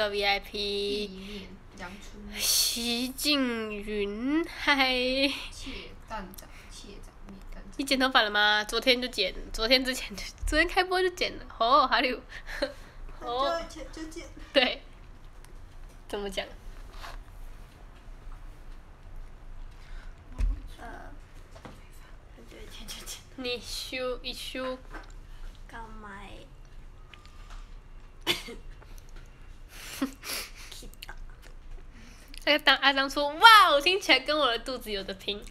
个 VIP，意面、阳春面、席静云，嗨，你剪头发了吗？昨天就剪，昨天之前就，昨天开播就剪了。哦，还有，哦。对，怎么讲？你修一修，刚买。那个当阿张说，哇，我听起来跟我的肚子有的拼，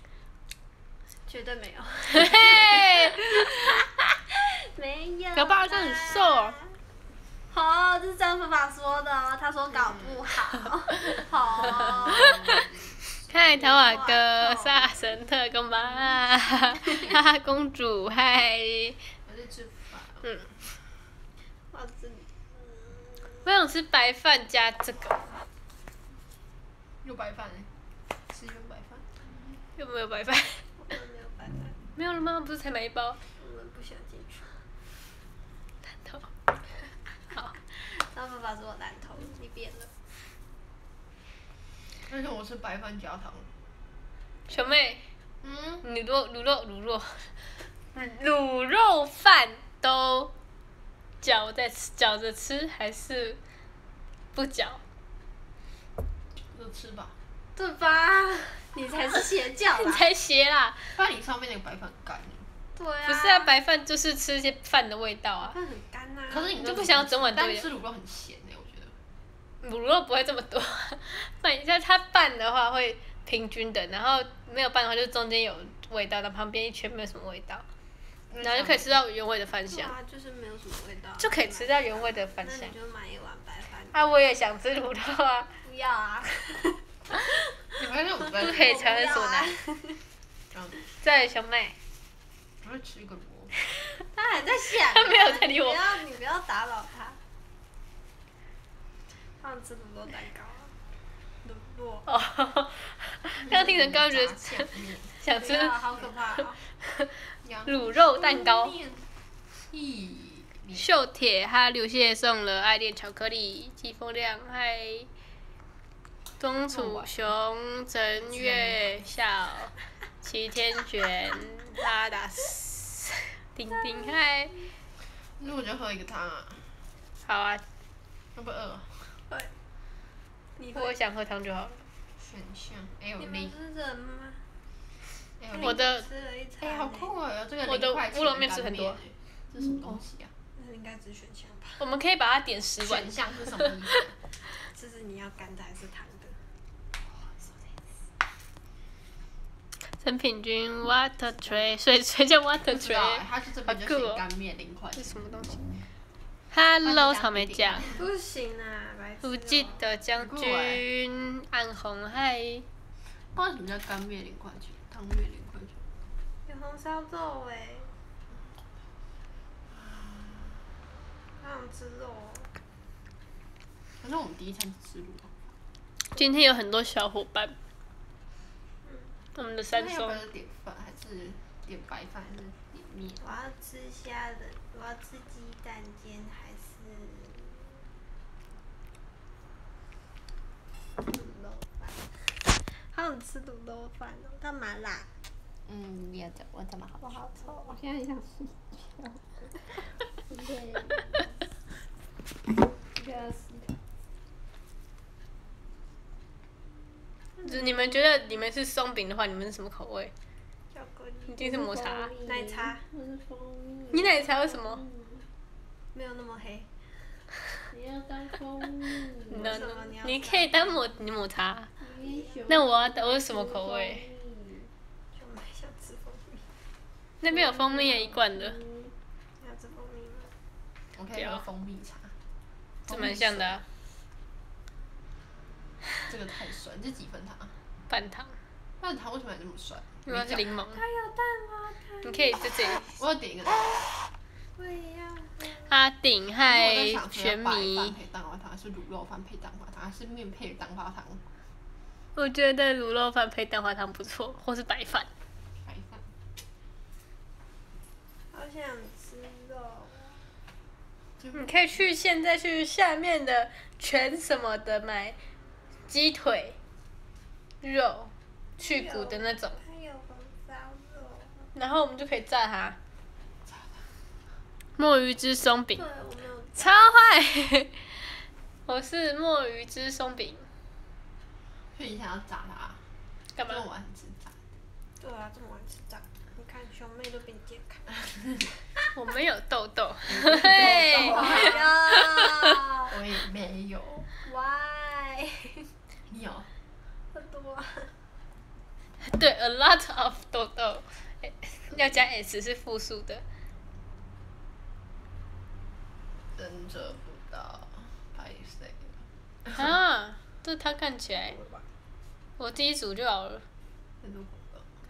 绝对没有。没有。搞不好他很瘦哦。哦，这是张爸爸说的哦，他说搞不好。哦。嗨，哥，萨神特干嘛？哈哈，公主，嗨，我是吃饭。嗯，我真我想吃白饭加这个，有白饭欸吃有白饭。有没有白饭？我们没有白饭，没有了吗？不是才买一包？我们不想进去。蛋头。好，那爸爸说我烂头，你变了。但是我吃白饭加糖。小妹，嗯，卤肉卤肉卤肉，卤肉饭都搅在吃搅着吃还是不搅？就吃吧。对吧？你才是邪教啦。你才邪啦！不然你上面那个白饭很干欸对啊。不是啊，白饭就是吃一些饭的味道啊。饭很干呐、可是你就不想要整碗都有但吃卤肉很咸哎，我觉得。卤肉不会这么多，拌一下它拌的话会平均的，然后没有拌的话就中间有味道，但旁边一圈没有什么味道，然后就可以吃到原味的饭香，对啊，就是没有什么味道。就可以吃到原味的饭香那你。就买一碗白饭。啊，我也想吃卤肉啊，不要啊！你们不 可以强人所难。在小妹，我会吃一个。他 还在想。他没有在理我不要，你不要打扰他。他想吃卤肉蛋糕啊。卤肉。哦，刚听成刚刚觉得想吃不要好可怕、哦。卤肉蛋糕。秀铁哈刘谢送了爱恋巧克力，季风亮嗨，钟楚雄陈月笑，齐天璇拉达斯，丁丁嗨，那我就喝一个汤啊，好啊，会不会饿？会。你我想喝汤就好了。选项哎有你们，是人吗？我的哎好酷哦，这个我的乌龙面吃很多这是什么东西啊？那应该只选项吧？我们可以把它点十碗选，项是什么意思？这是你要干的还是烫的？陈品君 water tray，谁谁叫 water 不知道哎 tray，它是这边就是干面零块这是。什么东西？Hello 草莓酱。不行啊，白痴、哦。不记得将军，暗红嗨，不知道什么叫干面零块钱，汤面零红烧肉哎、好想吃肉哦。可是我们第一餐吃卤肉。今天有很多小伙伴，我们的三那要点饭，还是点白饭，还是点面？我要吃虾仁，我要吃鸡蛋煎还是卤肉饭？好想吃卤肉饭哦，干嘛啦？嗯，你要讲，我怎么好我好臭哦。我现在想睡觉。对。就是你们觉得你们是松饼的话，你们是什么口味？巧克力一定是抹茶。奶茶，我是蜂蜜。你奶茶为什么？没有那么黑。你要当蜂蜜。那什么你可以当抹你抹茶，那我要我是什么口味？就买想吃蜂蜜，那边有蜂蜜的一罐的，要吃蜂蜜吗？我可以喝蜂蜜茶。这蛮像的、啊，这个太酸，这几分糖？半糖，半糖为什么还这么酸？因为它是柠檬，它有蛋花汤。你可以在这里。我要点一个蛋花我也要。阿顶汤。嗨我在想，全迷，配蛋花汤，还是卤肉饭配蛋花汤，还是面配蛋花汤？我觉得卤肉饭配蛋花汤不错，或是白饭。白饭。好想吃肉。你可以去现在去下面的全什么的买鸡腿、肉、去骨的那种，还有红烧肉。然后我们就可以炸它。墨鱼汁松饼。超坏！我是墨鱼汁松饼，所以你想要炸它，干嘛这？么晚吃炸？对啊，这么晚吃炸，你看兄妹都比你健康。我没有痘痘。嘿哎呀我也没有，，Why？你有？很多啊。对，a lot of 痘痘，要加 s 是复数的。忍着不到，拍谁？啊，这他看起来，我自己煮就好了。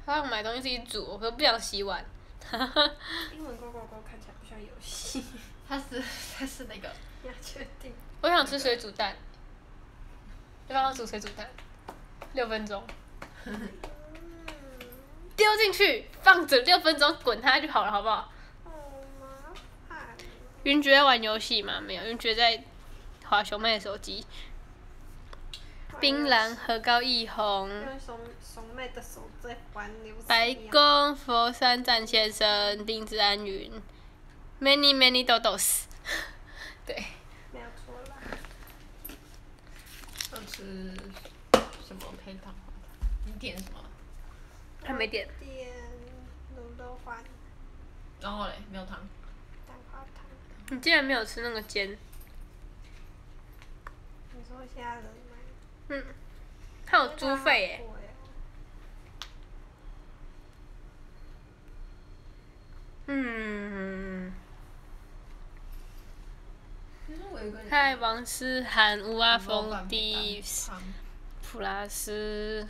他要买东西自己煮，我可不想洗碗。英文勾勾勾看起来不像游戏，它是它是那个，你要确定。我想吃水煮蛋，要帮我煮水煮蛋，六分钟，嗯，丢进去，放着六分钟滚它就好了，好不好？云爵在玩游戏吗？没有，云爵在划熊妹的手机。槟榔、和高一红。白宫、佛山站先生、丁子安云，many many dodos。对，没有错啦。要吃什么配蛋花汤？你点什么？还没点。点卤肉饭、然后嘞，没有汤。蛋花汤。你竟然没有吃那个煎？你说虾仁吗？嗯，还有猪肺耶。嗯，其实我有一个嗨，王思涵、吴阿峰、饭配第蛋汤普拉斯。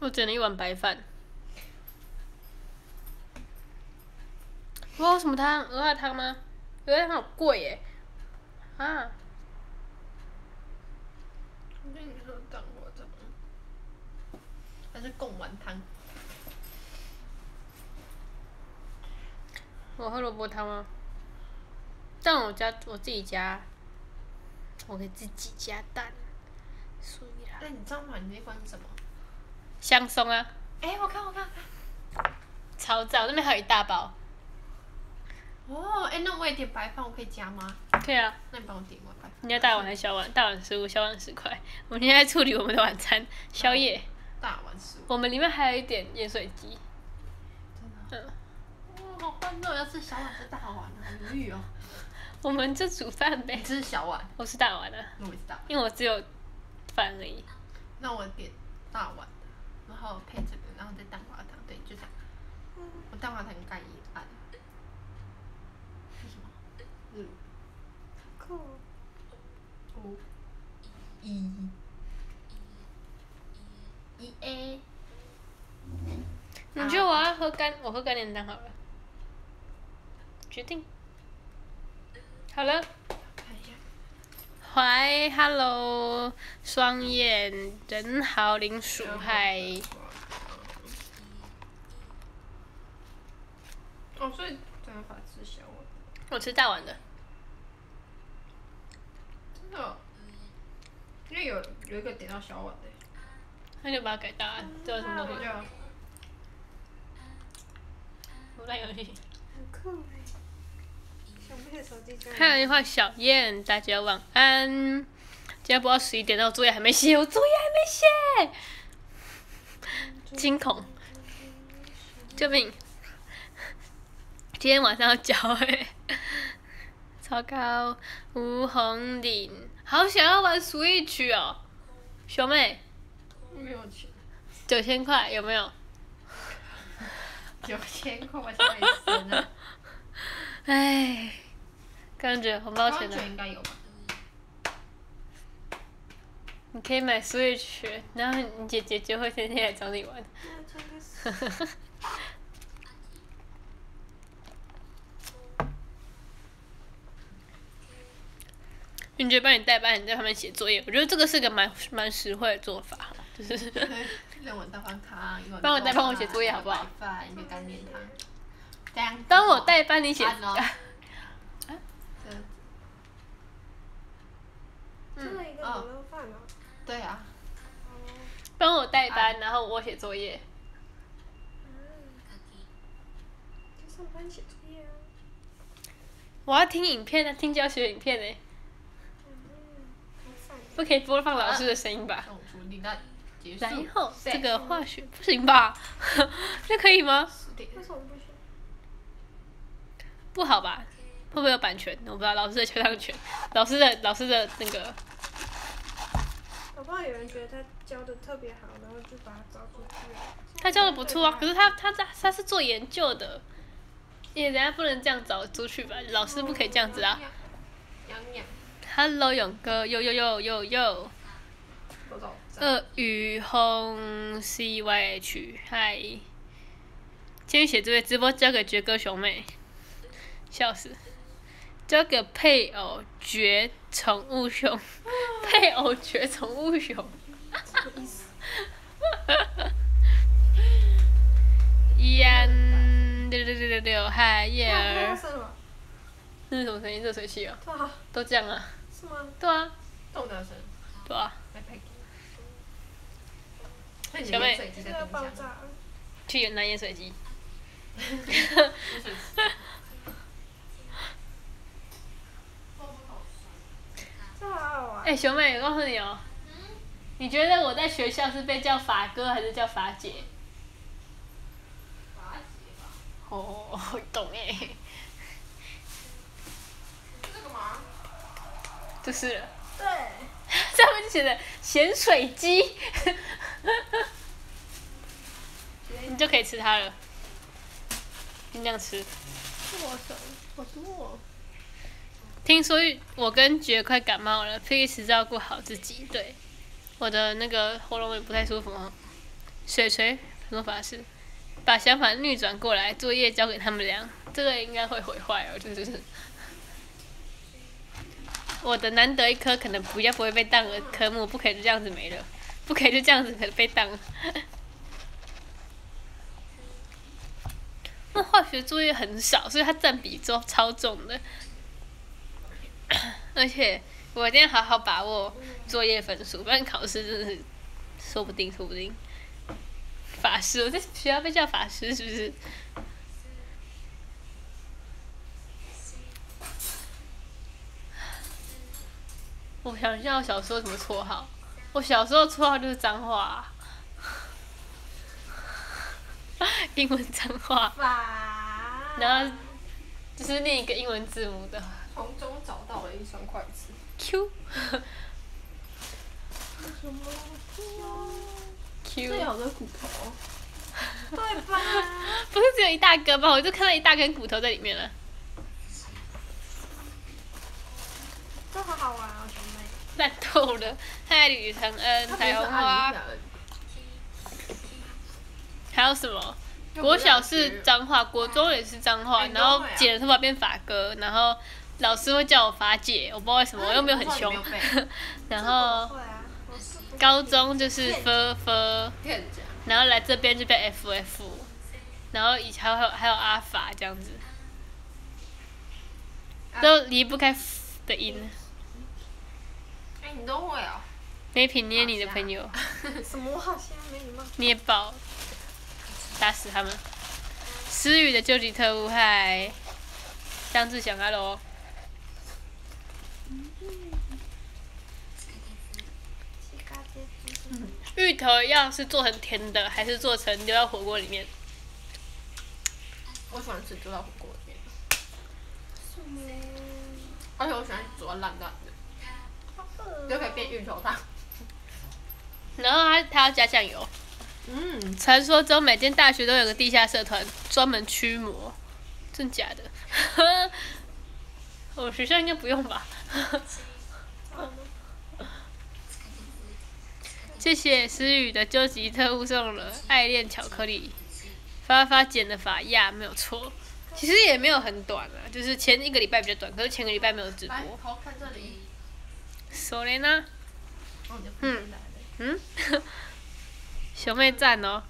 我点了一碗白饭。哇，有什么汤？鹅鸭汤吗？鹅鸭汤好贵耶！啊，我跟你说蛋花汤，还是贡丸汤？我喝萝卜汤吗？但我家我自己加，我可以自己加蛋，所以啦，哎，你知道吗？你那罐是什么？香松啊，哎，我看我看。超赞！那边还有一大包，哦，哎，那我也点白饭，我可以加吗？可以啊。那你帮我点碗白饭。你要大碗还是小碗？大碗十五，小碗十块。我们现在处理我们的晚餐宵夜，大碗十五。我们里面还有一点盐水鸡。真的。嗯，哇，好欢乐！要吃小碗吃大碗啊？好无语哦。我们就煮饭呗你。吃小碗，我是大碗的，那我也是大碗。因为我只有饭而已。那我点大碗的，然后配这个，然后再蛋花汤，对，就这样。我蛋花汤盖一半。是什么？日酷。五一一 A。你觉得我要喝干？我喝干点汤好了。决定。好了。看一下。怀，Hello，双眼，人好，林鼠，嗨。哦，所以没办法吃小碗，我吃大碗的。真的哦。因为有有一个点到小碗的。那就把它改大，这有什么东西？就我烂游戏。很酷哎。熊妹的手机真的。还有一块小燕，大家晚安。今天播到十一点，但我作业还没写，我作业还没写，惊恐，救命！今天晚上要交哎、超高吴红岭，好想要玩 Switch 哦，小妹没有钱，九千块有没有？九千块我才没生啊。唉，感觉红包钱钱呢？应该有吧？你可以买 Switch，然后你姐姐就会天天来找你玩。那真的是。云杰帮你代班，你在旁边写作业，我觉得这个是个蛮蛮实惠的做法。就是 帮我代豆帮我写作业好不好白饭，干帮我代班你写。啊这真的一个卤肉饭哦。对啊，哦。帮我代班，然后我写作业。就上班写作业啊。我要听影片啊，听教学影片呢。不可以播放老师的声音吧？然后这个化学不行吧？这可以吗？为什么不行？不好吧？会不会有版权？我不知道，老师的肖像权，老师的老师的那个，搞不好有人觉得他教的特别好，然后就把他招出去了。他教的不错啊，可是他他他他是做研究的，也人家不能这样找出去吧？老师不可以这样子啊养养，！Hello，勇哥，yo yo yo yo yo，多少？鳄鱼轰 C Y H，嗨，今天写作业直播交给绝哥熊妹，笑死，交给配偶绝宠物熊，配偶绝宠物熊，什么意思？烟六六六六六，嗨叶儿，那是什么？声音？热水器哦，对啊，都这样啊，是吗？对啊，对啊，来拍。小妹。去拿盐水机。哎、熊妹，我告诉你哦，你觉得我在学校是被叫法哥还是叫法姐？哦，懂哎，这个吗？就是了，对。上面就写的咸水鸡，你就可以吃它了，尽量吃。我手好。听说我跟觉快感冒了，please 照顾好自己。对，我的那个喉咙也不太舒服哦。水锤什么法师？把想法逆转过来，作业交给他们俩，这个应该会毁坏哦，就是。我的难得一科可能比较不会被当的科目，不可以就这样子没了，不可以就这样子可能被当。那化学作业很少，所以它占比重超重的。而且我一定要好好把握作业分数，不然考试真的是说不定，说不定。法师，我在学校被叫法师，是不是？我想一下，我小时候什么绰号？我小时候绰号就是脏话、英文脏话，然后就是另一个英文字母的从中找到了一双筷子。Q 什 么？Q，这有个骨头。对吧？不是只有一大根吧？我就看到一大根骨头在里面了，这好好玩哦，兄妹。烂透了。嗨，吕承恩，彩虹花，还有什么？国小是脏话，国中也是脏话，哎然后剪了头发变法哥，然后老师会叫我法姐，我不知道为什么，我又没有很凶。然后高中就是分分，骗讲。然后来这边就变 FF，然后以前还有还有阿法这样子，都离不开的音。哎，你都会哦。没品捏你的朋友，什么？我好像没礼貌。捏爆，打死他们。思雨的究极特务，嗨，张志祥嘎街芋头要是做成甜的，还是做成丢到火锅里面？我喜欢吃丢到火锅里面，什么？而且我喜欢煮到烂烂的，就可以变芋头汤。然后他他要加酱油。嗯，传说中每间大学都有个地下社团，专门驱魔，真假的？我学校应该不用吧？谢谢思雨的究极特务送了爱恋巧克力，发发剪的发呀，没有错。其实也没有很短啊，就是前一个礼拜比较短，可是前个礼拜没有直播。头看这里。索雷呢？哦，你的嗯。嗯，熊妹赞哦，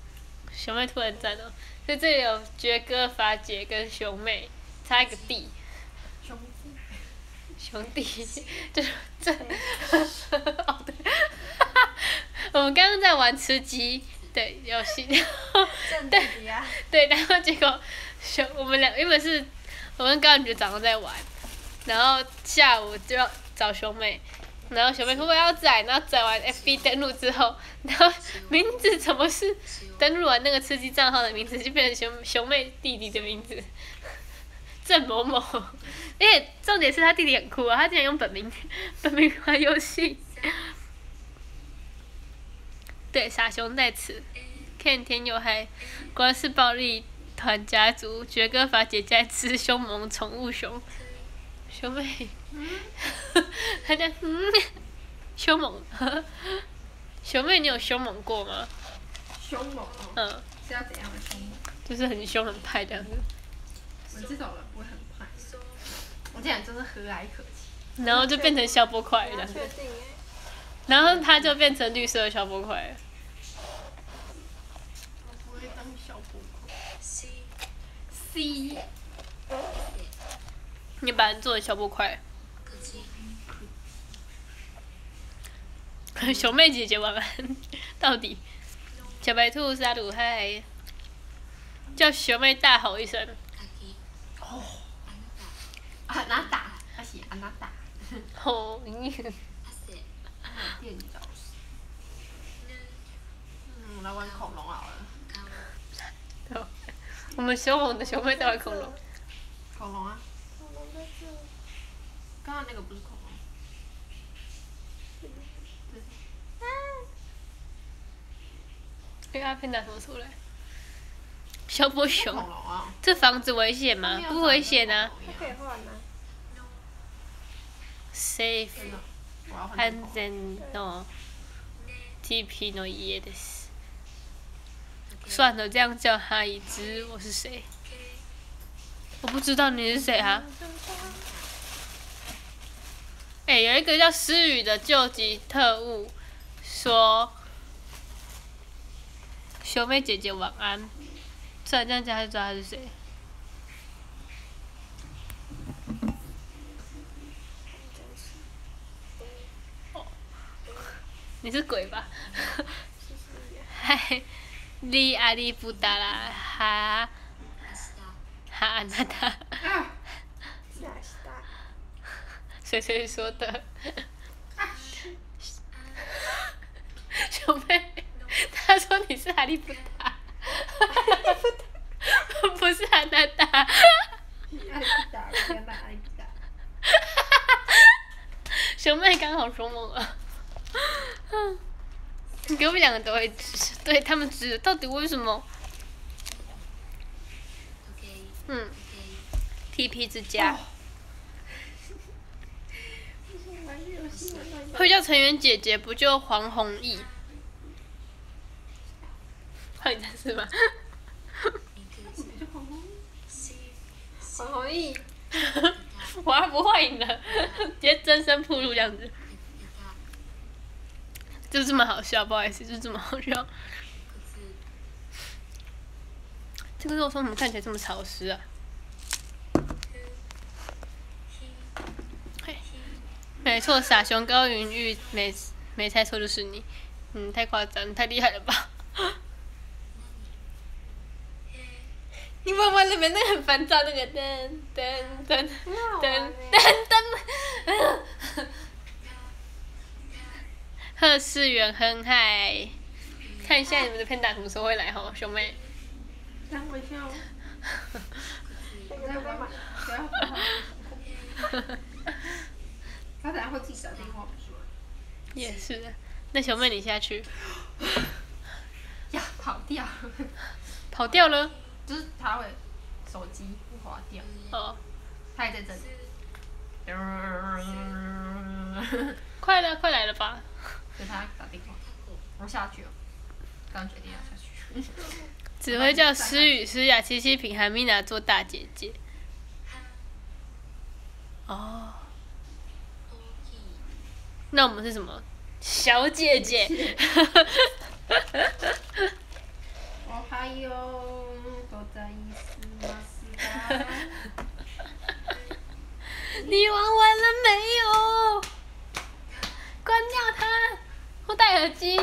熊妹突然赞哦，所以这里有爵哥、法姐跟熊妹，差一个弟，兄弟，兄弟，就是这，哦对，我们刚刚在玩吃鸡。的游戏，正题啊，对，然后结果熊我们俩因为是我跟高女早上在玩，然后下午就要找熊妹，然后熊妹说我要载，然后载完 FB 登录之后，然后名字怎么是登录完那个吃鸡账号的名字就变成熊熊妹弟弟的名字，郑某某，而且重点是他弟弟很酷啊，他竟然用本名 本名玩游戏，对，傻熊在此。看天佑还果然是暴力团家族，绝哥法姐在吃凶猛宠物熊，熊妹，他叫嗯，凶猛，熊妹你有凶猛过吗？凶猛哦，嗯，是要怎样的凶猛？就是很凶很派这样子，我这种人不会很怕，我这样就是和蔼可亲。然后就变成小波块这样子，确定哎，然后他就变成绿色的小波块了。我不会当小波块。C，C，你把人做成小波块。熊妹姐姐晚安，到底。小白兔沙鲁嗨，叫熊妹大吼一声，啊，拿打，而且啊拿打，吼！电招式。嗯，我来玩恐龙好了。我们凶猛的熊妹在玩恐龙，恐龙啊，刚刚那个不是恐龙。那个阿片打什么出来？小波恐熊，龙啊。这房子危险吗？不危险啊它可以换啊， ，safe 真的，我要换安恐龙。全の TP の家です。算了，这样叫他已知我是谁。我不知道你是谁啊？哎、有一个叫思雨的救急特务说：“ 熊妹姐姐晚安。”虽然这样讲，还是知道他是谁。哦你是鬼吧？嗨，你阿里不达啦哈哈那达，啊！下下，谁谁说的？熊 妹，他说你是哈利波特，不是哈娜达。爱不打，不要打，爱不打。熊妹刚好说梦了。你给我们两个都会指，对他们指，到底为什么？嗯，TP 之家会叫成员姐姐，不就黄弘毅？换你再是吗？黄弘毅，我还不换赢了，直接真身铺路这样子，就这么好笑，不好意思，就这么好笑。这个肉松怎么看起来这么潮湿啊？嘿，没错，傻熊高云玉没没猜错就是你，嗯，太夸张，太厉害了吧？你玩玩里面那个很烦躁那个噔噔噔噔噔噔噔，贺世元哼嗨，看一下你们的片段什么时候会来吼，兄妹。等我一下哦。他等下会自己打电话不是吗？也是的，那小妹你下去，呀，跑掉，跑掉了。就是他会手机不滑掉，哦，他也在这里。快了，快来了吧？给他打电话，我下去了，刚决定要下去。只会叫诗雨、诗雅、七七品和米娜做大姐姐。哦，那我们是什么？小姐姐。哦嗨哟，你玩完了没有？关掉它，我戴耳机，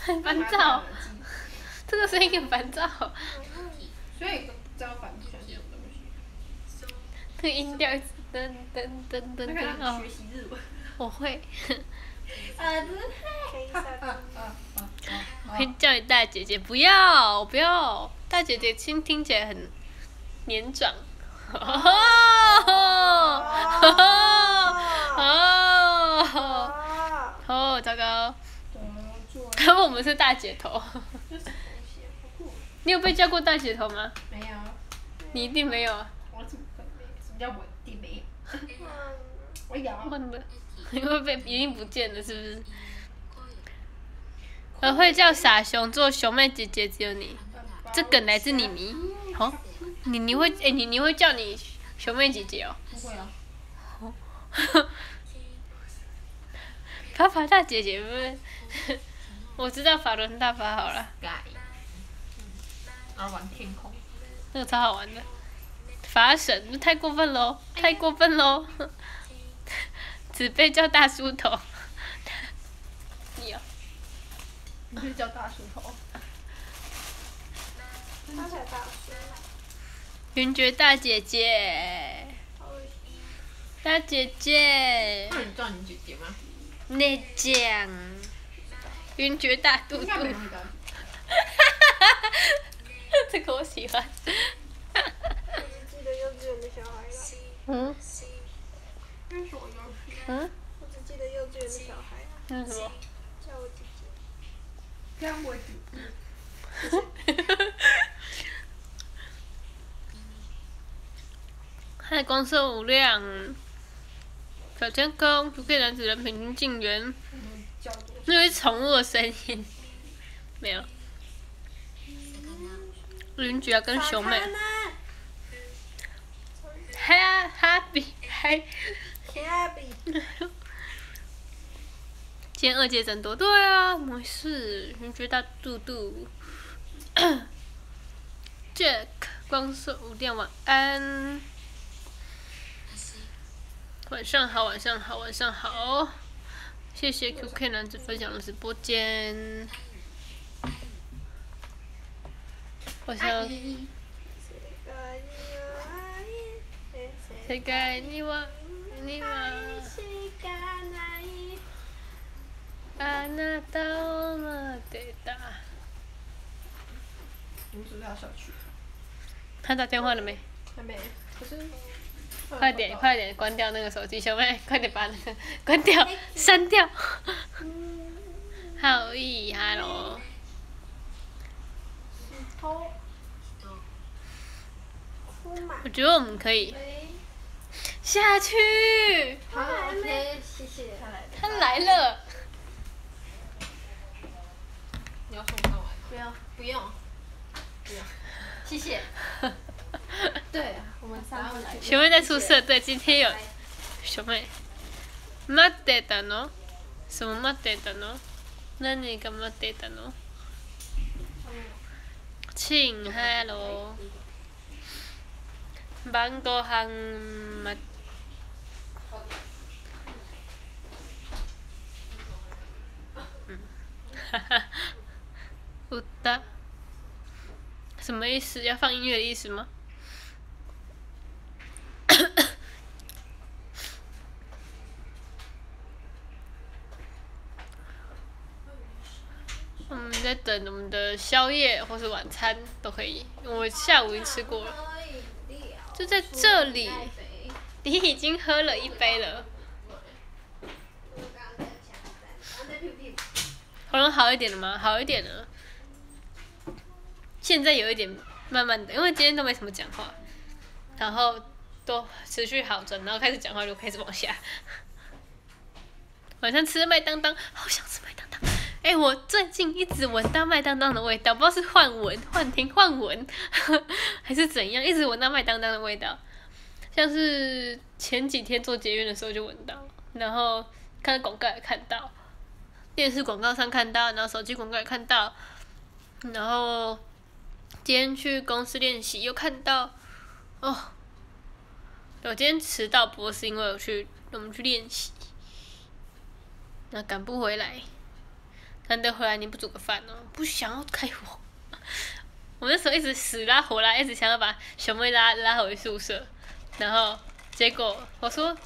很烦躁，这个声音很烦躁，这种东西。这个音调噔噔噔噔噔那个哦学，习日文。我会，呃，不是黑色啊啊的。啊啊！我会叫你大姐姐，不要不要，大姐姐听听起来很年长。哦哦啊！哦，糟糕！怎么做？他们我们是大姐头，你有被叫过大姐头吗？没有，你一定没有啊！我怎么？什么叫我一定没有？我有。忘了，因为被已经不见了，是不是？我会叫傻熊做熊妹姐姐，只有你。这梗来自妮妮。好、妮妮会哎、你你会叫你熊妹姐姐哦。不会啊。法法大姐姐不是？我知道法轮大法好了，改。然后玩天空。那个超好玩的。法神太过分喽，太过分喽！只被叫大叔头。你哦，你就叫大石头。他才大叔。云爵大姐姐，大姐姐那，你叫你姐姐吗？内酱，云爵大肚肚应，该没有你的。这个我喜欢。我只记得幼稚园的小孩啦，嗯。嗯，我只记得幼稚园的小孩啊，那是什么？叫我姐姐。这样我姐姐。它的光色无量，小天空，不可以男子人平均进园。那是宠物的声音，没有。邻居啊跟熊妹，呢？还啊哈比还，Happy。今天二姐真多，对啊，没事，邻居大肚肚。Jack，光色无量，晚安。晚上好，晚上好，晚上好。谢谢 QK 男子分享的直播间。我想，世界にはにはあなたを待ってた。你们是不是要小区？他打电话了没？还没。可是。 快点，快点关掉那个手机，小妹，快点把那个关掉，删掉。好意，hello。偷。出马。我觉得我们可以下去。好，OK，谢谢他来了。你要？不要。不用。不用。谢谢。对，我们三个来。学妹在宿舍，对，今天有学妹。待ってたの？什么待ってたの？何が待ってたの？请 hello。晩ご飯ま。嗯，哈哈，歌。什么意思？要放音乐的意思吗？ 我们在等我们的宵夜或是晚餐都可以，我下午已经吃过了，就在这里。你已经喝了一杯了，喉咙好一点了吗？好一点了。现在有一点慢慢的，因为今天都没什么讲话，然后都持续好转，然后开始讲话就开始往下。晚上吃麦当当，好想吃麦当当。哎、我最近一直闻到麦当当的味道，不知道是幻闻、幻听、幻闻，还是怎样，一直闻到麦当当的味道。像是前几天做捷运的时候就闻到，然后看广告也看到，电视广告上看到，然后手机广告也看到，然后今天去公司练习又看到，哦，我今天迟到不是因为我去我们去练习，那赶不回来，难得回来你不煮个饭哦，不想要开火，我那时候一直死拉活拉，一直想要把小妹拉拉回宿舍，然后结果我说，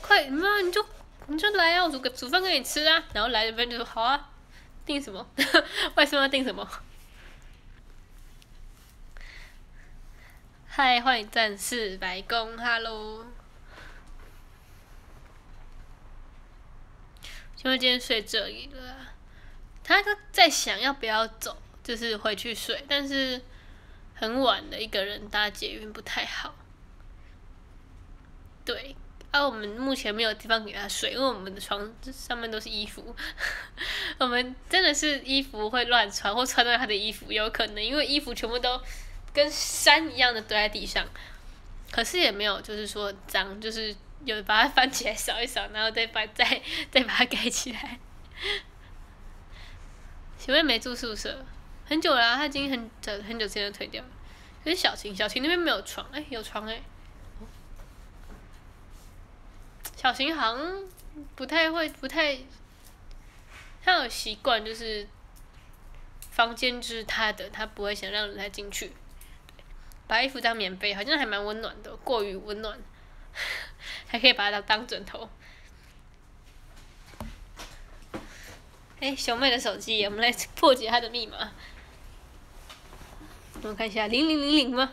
快妈你就你就来啊，我煮个煮饭给你吃啊，然后来这边就说好啊，订什么？外送要订什么？嗨，欢迎战士白宫，Hello。因为今天睡这里了，他都在想要不要走，就是回去睡，但是很晚了，一个人搭捷运不太好。对，啊，我们目前没有地方给他睡，因为我们的床上面都是衣服，我们真的是衣服会乱穿，或穿到他的衣服，有可能因为衣服全部都跟山一样的堆在地上，可是也没有就是说脏，就是有把它翻起来扫一扫，然后再把再再把它盖起来。请问没住宿舍很久了啊、她已经很早很久之前就退掉了。可是小晴，小晴那边没有床，哎、有床哎、小晴好像不太会，不太，她有习惯就是房间就是她的，她不会想让人家进去。把衣服当棉被，好像还蛮温暖的，过于温暖，还可以把它当当枕头。哎、熊妹的手机，我们来破解她的密码。我们看一下，零零零零吗？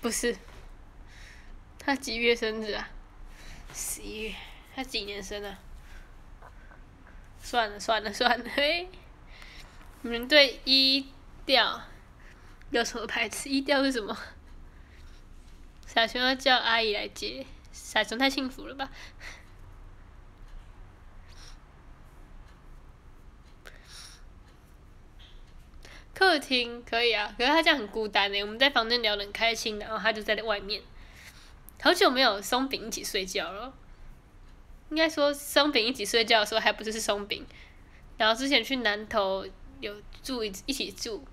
不是，他几月生日啊？十一月，他几年生啊？算了算了 算了，嘿，你们对一调有什么排斥？一调是什么？小熊要叫阿姨来接，小熊太幸福了吧？客厅可以啊，可是他这样很孤单的。我们在房间聊得很开心，然后他就在外面。好久没有松饼一起睡觉了，应该说松饼一起睡觉的时候还不是是松饼，然后之前去南投有住一一起住，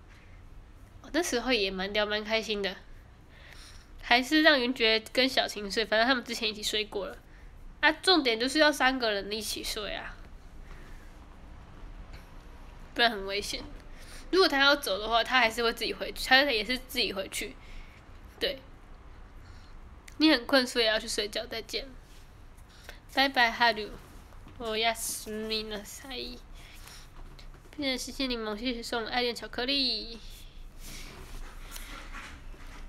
那时候也蛮聊蛮开心的，还是让云觉跟小晴睡，反正他们之前一起睡过了。啊，重点就是要三个人一起睡啊，不然很危险。如果他要走的话，他还是会自己回去，他也是自己回去。对，你很困，所以要去睡觉，再见。拜拜，哈鲁，我要死命了，塞。变成谢谢柠檬，谢谢送爱恋巧克力。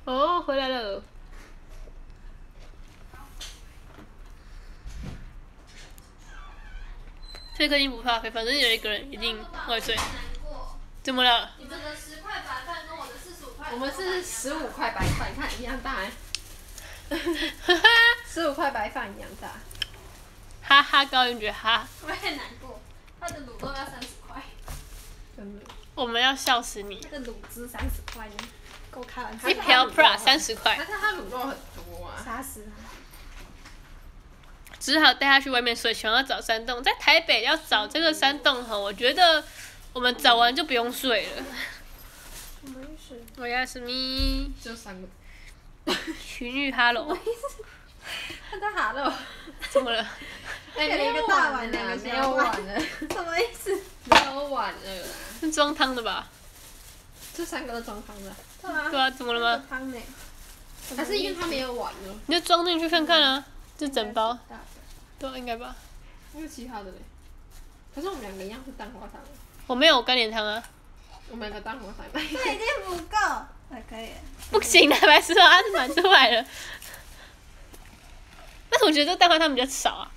哦，回来了。睡客厅不怕，反正有一个人一定会睡。怎么了？你这个十块白饭跟我的四十五块，我们是十五块白饭，你看一样大哎，十五块白饭一样大。哈哈，高云觉哈，我也难过，他的卤肉要三十块，真的，我们要笑死你。那个卤汁三十块够，开玩笑一，瓢 pra 三十块但，是他卤肉很多啊。杀死他。只好带他去外面睡。想要找山洞，在台北要找这个山洞哈，我觉得我们找完就不用睡了。什么意思？我要是咪就三个。群玉哈喽，他在哈喽，怎么了？哎，给了一个大碗两个没小碗有碗了，什么意思？没有碗了啦。是装汤的吧？这三个都装汤的，对啊对啊，怎么了吗？汤呢？还是因为它没有碗呢？你就装进去看看啊，就整包，对啊，应该吧？还有其他的嘞。可是我们两个一样是蛋花汤，我没有干莲汤啊，我们两个蛋花汤。这一定不够，还可以。不行的，白痴啊，他是满出来了。但是我觉得这个蛋花汤比较少啊，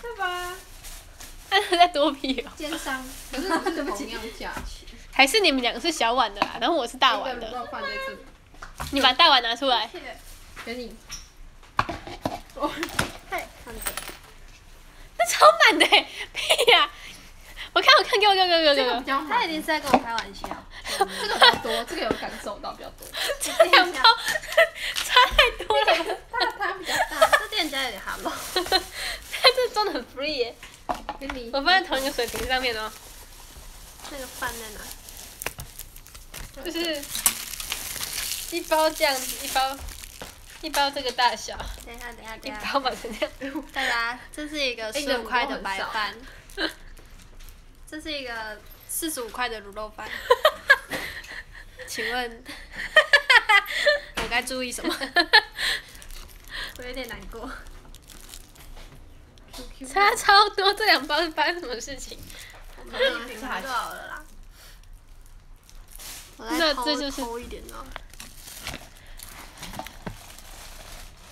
对吧？但是再多批哦。奸商，可是不是同样价钱。还是你们两个是小碗的啦，然后我是大碗的。你把大碗拿出来。给你。嘿，看着，那超满的欸，屁呀、我看我看，给我给我给我给我他一定是在跟我开玩笑。这个比较多，这个有感受到比较多。这两包 差太多了吧？大汤比较大。这店家有点哈喽。它这装的很 free 我放在同一个水瓶上面哦，那个饭在哪？就是一包这样子，一包一包这个大小，等一下，等一下，一等一下。包买成这样。大家，这是一个哎十五块的白饭，这是一个四十五块的卤肉饭。请问，我该注意什么？我有点难过。差超多，这两包是发生什么事情？我们就平常就好了啦。那这就是偷一点哦。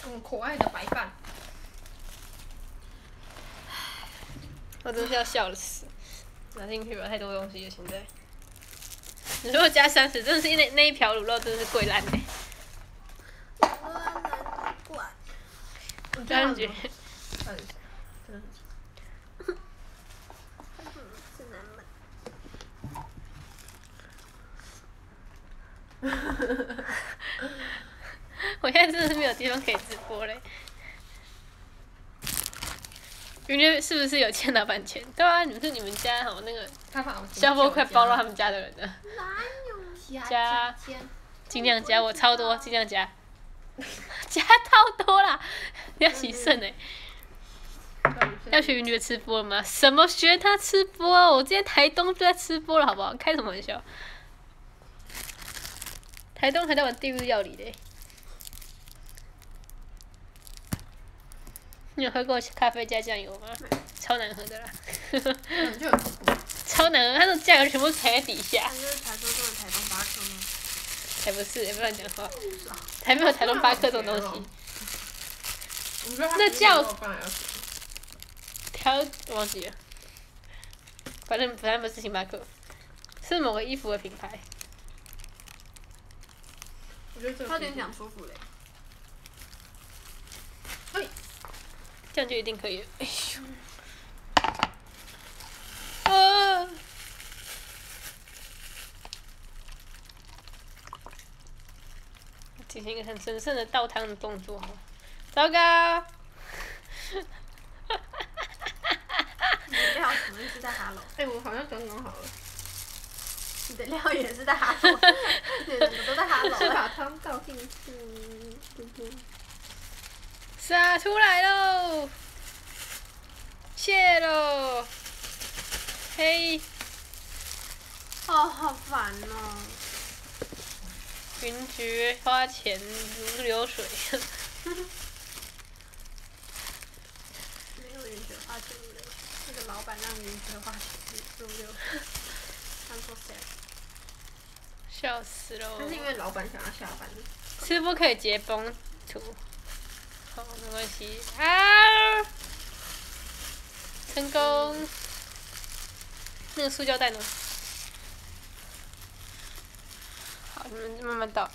嗯，可爱的白饭。我真是要笑死！拿进去吧，太多东西了现在。你如果加三十，真的是那那一瓢卤肉真的是贵烂的，怪。我这样觉。我现在真的是没有地方可以直播嘞。云爵是不是有欠老板钱？对啊，你们是你们家好那个他把消波快包到他们家的人了，哪有？加尽量加我超多，尽量加，加超多啦！你 要洗肾哎、要学云爵吃播了吗？什么学他吃播？我今天台东就在吃播了，好不好？开什么玩笑？台东还在玩地狱料理嘞。你有喝过咖啡加酱油吗？超难喝的啦，超难喝，它的酱油全部踩在底下那。就是台中中的台东巴克吗？才不是，也不乱讲话，才没有台东巴克这种东西。我觉得它那叫挑忘记了，反正反正不是星巴克，是某个衣服的品牌。我觉得这个他有点想舒服嘞。哎，这样就一定可以。哎呦，啊！进行一个很神圣的倒汤的动作，糟糕！你的料可能是在哈喽，哎，我好像刚刚好了，你的料也是在哈喽，你两个都在哈喽是。把汤倒进去，撒出来喽！谢喽！嘿，哦，好烦哦。云菊花钱如流水。没有云雪花钱如流，那个老板让云菊花钱如流。I'm so sad。笑死喽！那是因为老板想要下班。是不可以截崩图，好，没关系啊！成功。那个塑胶袋呢？好，你们慢慢倒。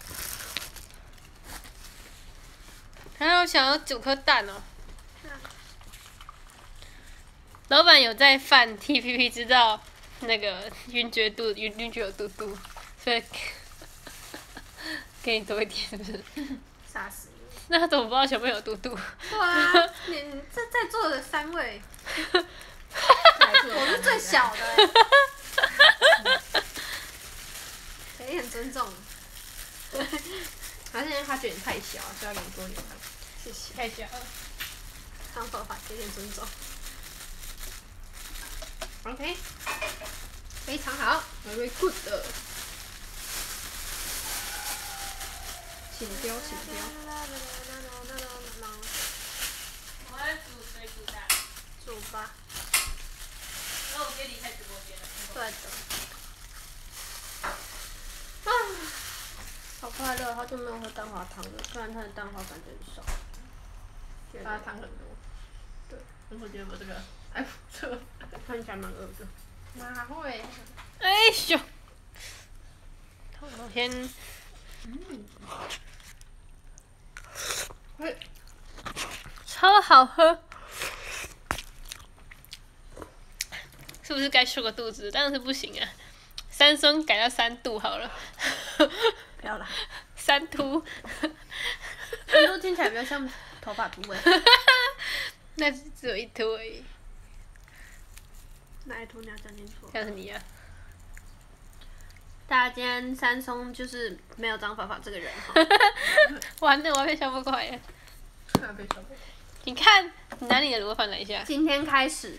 然后我想要九颗蛋哦。老板有在犯 TPP，知道那个晕厥度晕晕厥有肚肚，所以 给你多一点，是不是？杀死你！那他怎么不知道小朋友有肚肚？对啊，你你这在座的三位，我我是最小的、欸，给一点尊重，还是因为他觉得你太小，所以要给你多点汤。谢谢。太小了。长头发，给点尊重。OK，非常好，very good。请标，请标。我水煮蛋，煮吧，那我离开直播间了。对的。啊，好快乐，好久没有喝蛋花汤了，虽然它的蛋花感觉很少。它汤很多。对，我觉得我这个还不错。看起来蛮饿的。哪会？哎呦！我先会。超好喝，是不是该瘦个肚子？当然是不行啊！三升改到三度好了，不要了。三突。很多听起来比较像头发部位。那只有一秃而已，哪一图你要讲清楚？像是你啊。大家今天三松就是没有张法法这个人哈。完了，我要被消不快了。你看，你拿你的螺饭来一下。今天开始，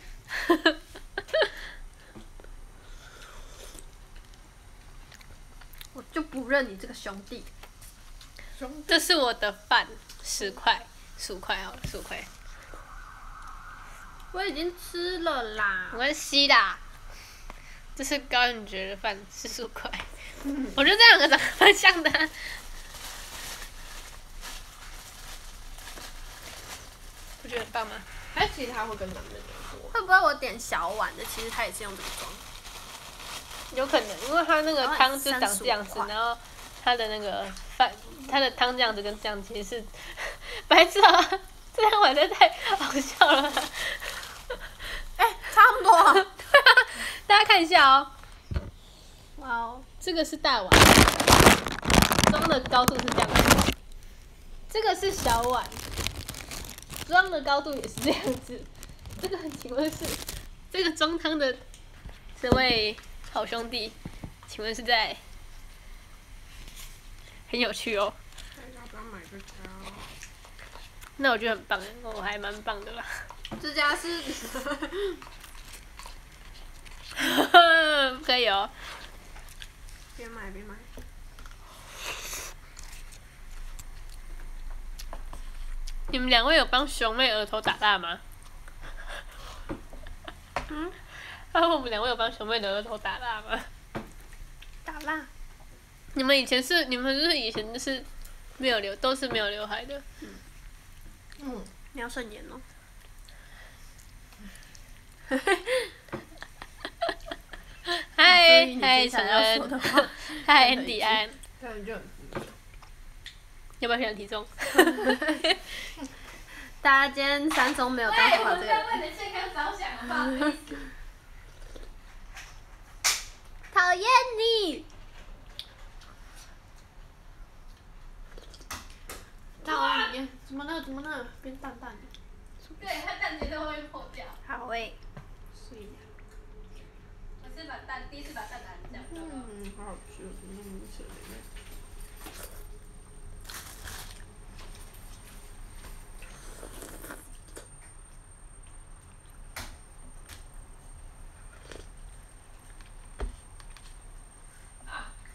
我就不认你这个兄弟。兄这是我的饭，十块，十五块好了，十五块，我已经吃了啦没。关系啦。这是高允觉的饭，四十五块。我觉得这两个长得蛮像的啊。不觉得很棒吗？还其实他会跟咱们的多。会不会我点小碗的，其实他也是用这个装？有可能，因为它那个汤就长这样子然后它的那个饭，它的汤这样子跟这样其实是 白痴啊！这样玩的太好笑了。哎、差不多。大家看一下哦，哇哦，这个是大碗，装的高度是这样子，这个是小碗，装的高度也是这样子。这个请问是这个装汤的这位好兄弟，请问是在？很有趣哦。要不要买这家？那我觉得很棒，我还蛮棒的啦。这家是可以哦。别买别买。你们两位有帮熊妹额头打蜡吗？嗯，他 问我们两位有帮熊妹的额头打蜡吗？打蜡。你们以前是你们是以前就是没有留，都是没有刘海的？嗯，你要顺眼哦。嗨 嗨，陈恩 嗨。要不要选体重？大家今天三松没有张法法这个。讨厌你。怎么了？怎么了？变淡淡的。对，它蛋结在后面破掉。好诶。嗯，好好吃哦，怎么那么扯呢？啊，看，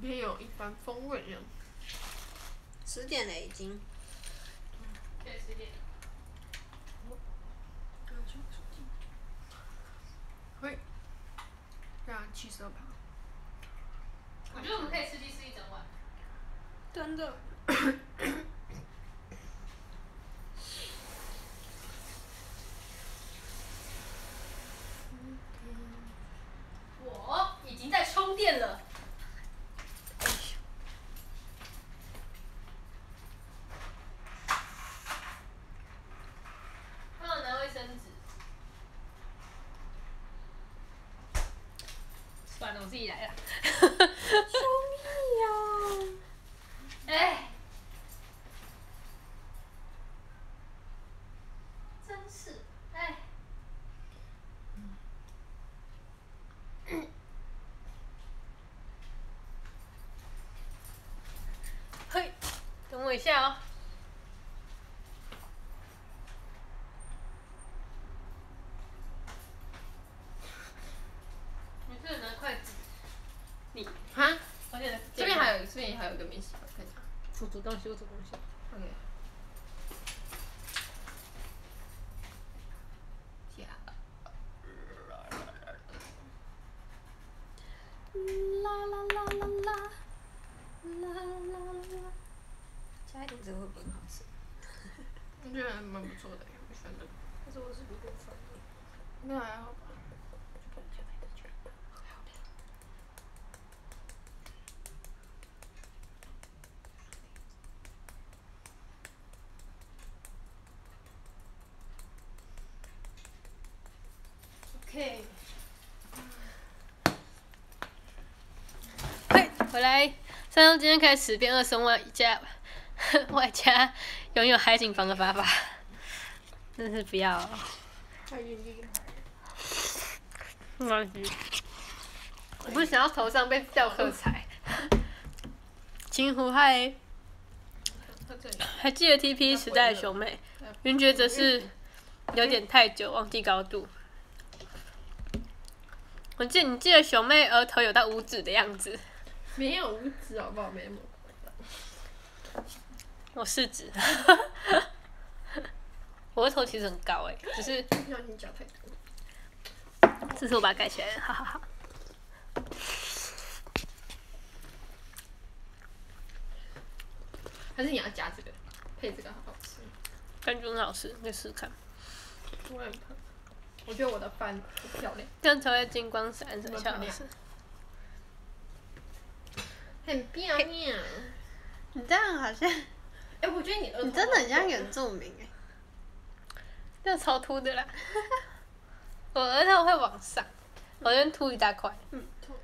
别有一番风味呀。十点了已经。对，十点。会，让七色吧。我觉得我们可以吃鸡翅一整晚。真的。我已经在充电了。帮我拿卫生纸。算了，我自己来了。救命呀！哎，真是哎。嘿，等我一下哦。你这拿筷子，你，哈？而且这边还有，个没洗的，看一下。我煮东西，我煮东西。OK。呀。啦啦啦啦啦，啦啦啦。加一点这个会不会很好吃？我觉得还蛮不错的，我喜欢这个。可是我是不过分的。那还好吧。三从今天开始变二生外加 外加拥有海景房的爸爸，真是不要。太用力了。我不想要头上被吊喝彩。金湖嗨。还记得 TP 时代的熊妹，云觉则是有点太久，忘记高度。我记得你记得熊妹额头有到五指的样子，没有五指好不好？没那么。我四指。我额头其实很高哎、只是不小心脚太多。这次我把它盖起来了，哈哈哈。还是你要加这个，配这个好好吃。感觉很好吃，可以试试看。我很怕。我觉得我的饭很漂亮，这样才会金光闪闪，笑死。很漂亮。你这样好像，哎、我觉得你额头你真的很像原住民哎。这样超秃的啦。我额头会往上，我这边秃一大块。嗯，秃。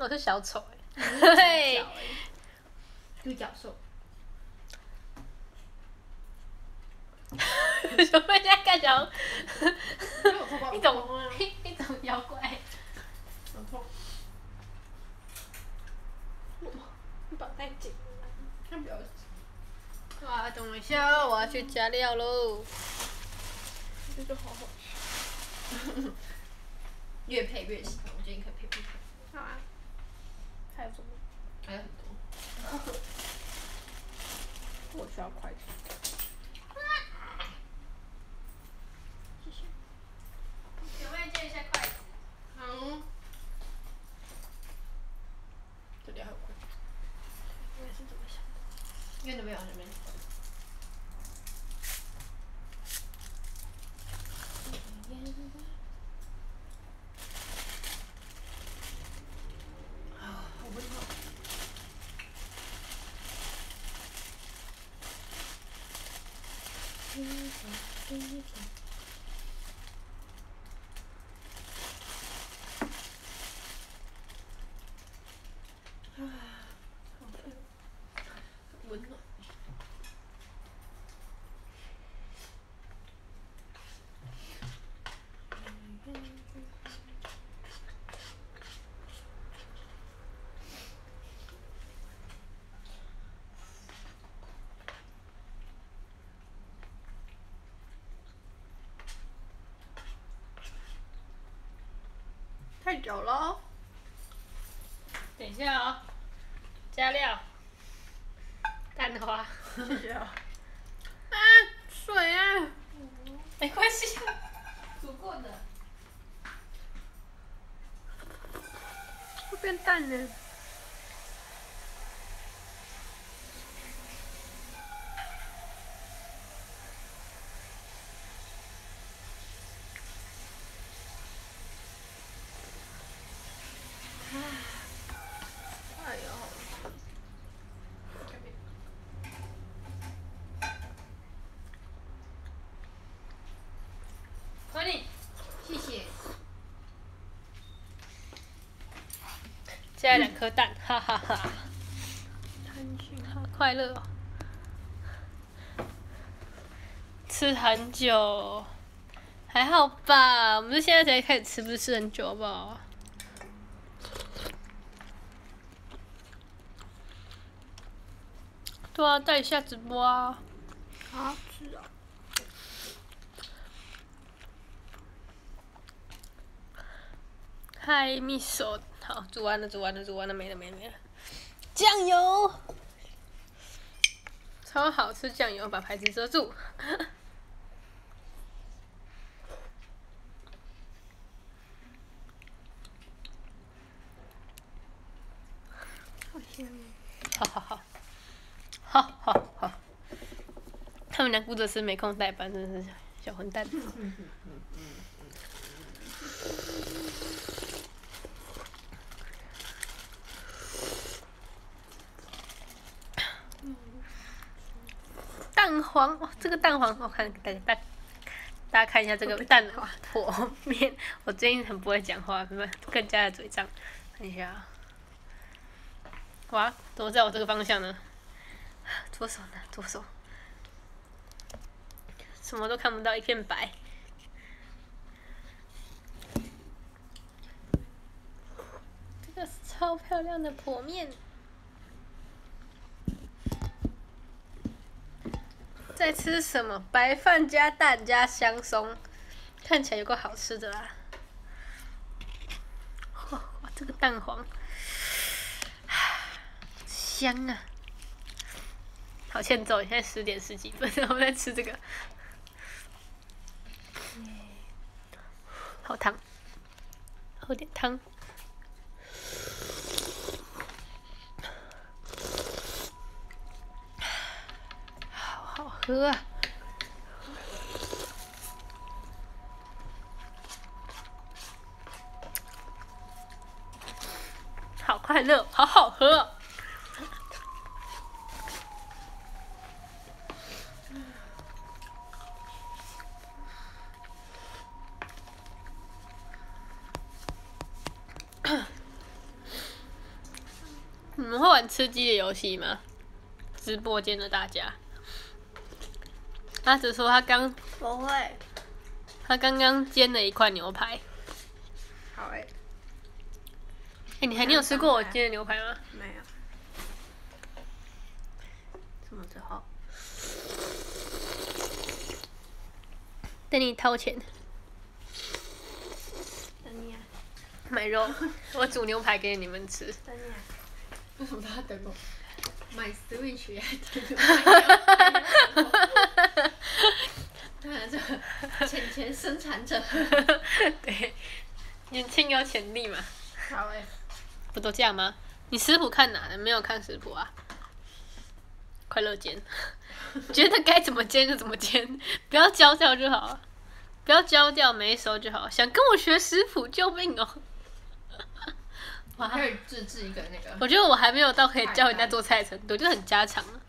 我是小丑哎、对对，，独角兽。熊妹 现在看起来好像一 一种一种妖怪。很痛。你绑太紧。看不要。哇，等我一下，我要去加料喽。这个好好吃。越配越喜欢，我觉得你可以配配看。好啊。还有什么？还有很多。我需要筷子。熊妹借一下筷子。好。这里还有筷子。我也是这么想的。因为都没有什么。啊，好温暖。温暖。太久了哦。等一下哦，加料，蛋花，谢谢啊。啊，水啊，没关系，煮过的。会变淡呢。哎呀，好吃。欢迎，谢谢。加两颗蛋，哈哈哈。贪心。好快乐哦！吃很久，还好吧？我们是现在才开始吃，不是吃很久，好不好？对啊，带一下直播啊！好好吃哦。嗨，蜜手，好，煮完了，煮完了，煮完了，没了，没了，没了。酱油，超好吃，酱油把牌子遮住。好香哦。好好好，好好好。他们俩顾着吃，没空代班，真是小混蛋。蛋黄，哇，这个蛋黄，我看大家大大家看一下这个蛋黄和面。我最近很不会讲话，更更加的嘴张。看一下啊，哇，怎么在我这个方向呢？左手呢？左手，什么都看不到，一片白。这个是超漂亮的破面。在吃什么？白饭加蛋加香松，看起来有个好吃的啦。哇，这个蛋黄，香啊！好欠揍，现在十点十几分，我们在吃这个，好烫，喝点汤，好好喝！好快乐，好好喝。你们会玩吃鸡的游戏吗？直播间的大家，他只说他刚不会，他刚刚煎了一块牛排。好哎、哎、你还你有吃过我煎的牛排吗？没有。什么时候？等你掏钱等你啊，买肉，我煮牛排给你们吃。等你啊。为什么他等我买 Switch 还等我？当然这个 钱钱生产者。对，年轻有潜力嘛，好哎、不都这样吗？你食谱看哪的？没有看食谱啊？快乐煎，觉得该怎么煎就怎么煎，不要焦掉就好，不要焦掉没熟就好。想跟我学食谱，救命哦！我，可以自制一个那个。我觉得我还没有到可以教人家做菜的程度，就很家常了，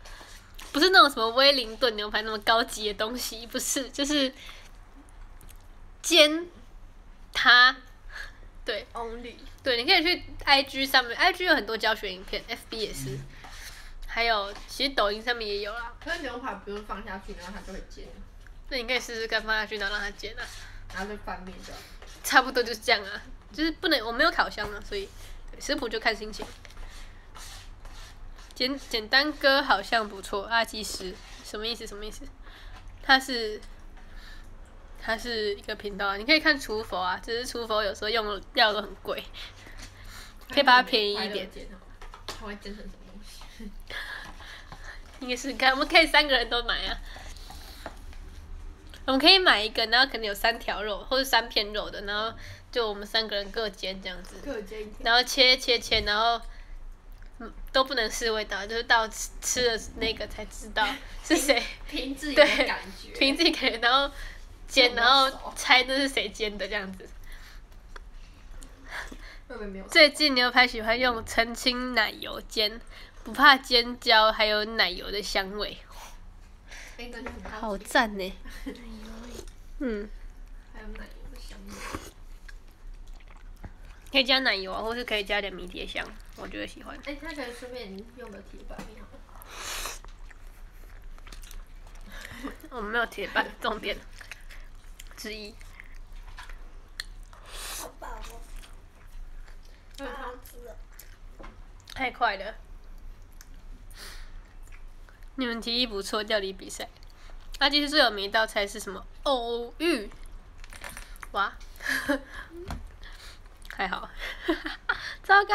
不是那种什么威灵顿牛排那么高级的东西，不是，就是煎它，对。Only。对，你可以去 IG 上面，IG 有很多教学影片，FB 也是，还有其实抖音上面也有啦，可是牛排不是放下去，然后它就会煎，那你可以试试看放下去，然后让它煎啊，然后就翻面就好。差不多就是这样啊，就是不能我没有烤箱啊，所以食谱就看心情。简简单歌好像不错，阿基师什么意思？什么意思？他是他是一个频道啊，你可以看厨佛啊，只是厨佛有时候用料都很贵，可以把它便宜一点。煎好了它会煎成什么东西？应该是看，我们可以三个人都买啊。我们可以买一个，然后可能有三条肉或者三片肉的，然后就我们三个人各煎这样子。各煎。然后切切切，然后嗯都不能试味道，就是到吃吃了那个才知道 是谁，凭自己的对感觉。凭自己感觉，然后煎，然后猜那是谁煎的这样子。最近牛排喜欢用澄清奶油煎，不怕煎焦，还有奶油的香味，好赞呢。嗯，还有奶油的香味。可以加奶油啊，或是可以加点迷迭香，我觉得喜欢。哎，它可以顺便用个铁板面。我们没有铁板，重点之一。好饱哦，嗯好好吃哦。太快了！你们提议不错，料理比赛。那其实最有名一道菜是什么？偶遇。哇，还好。糟糕，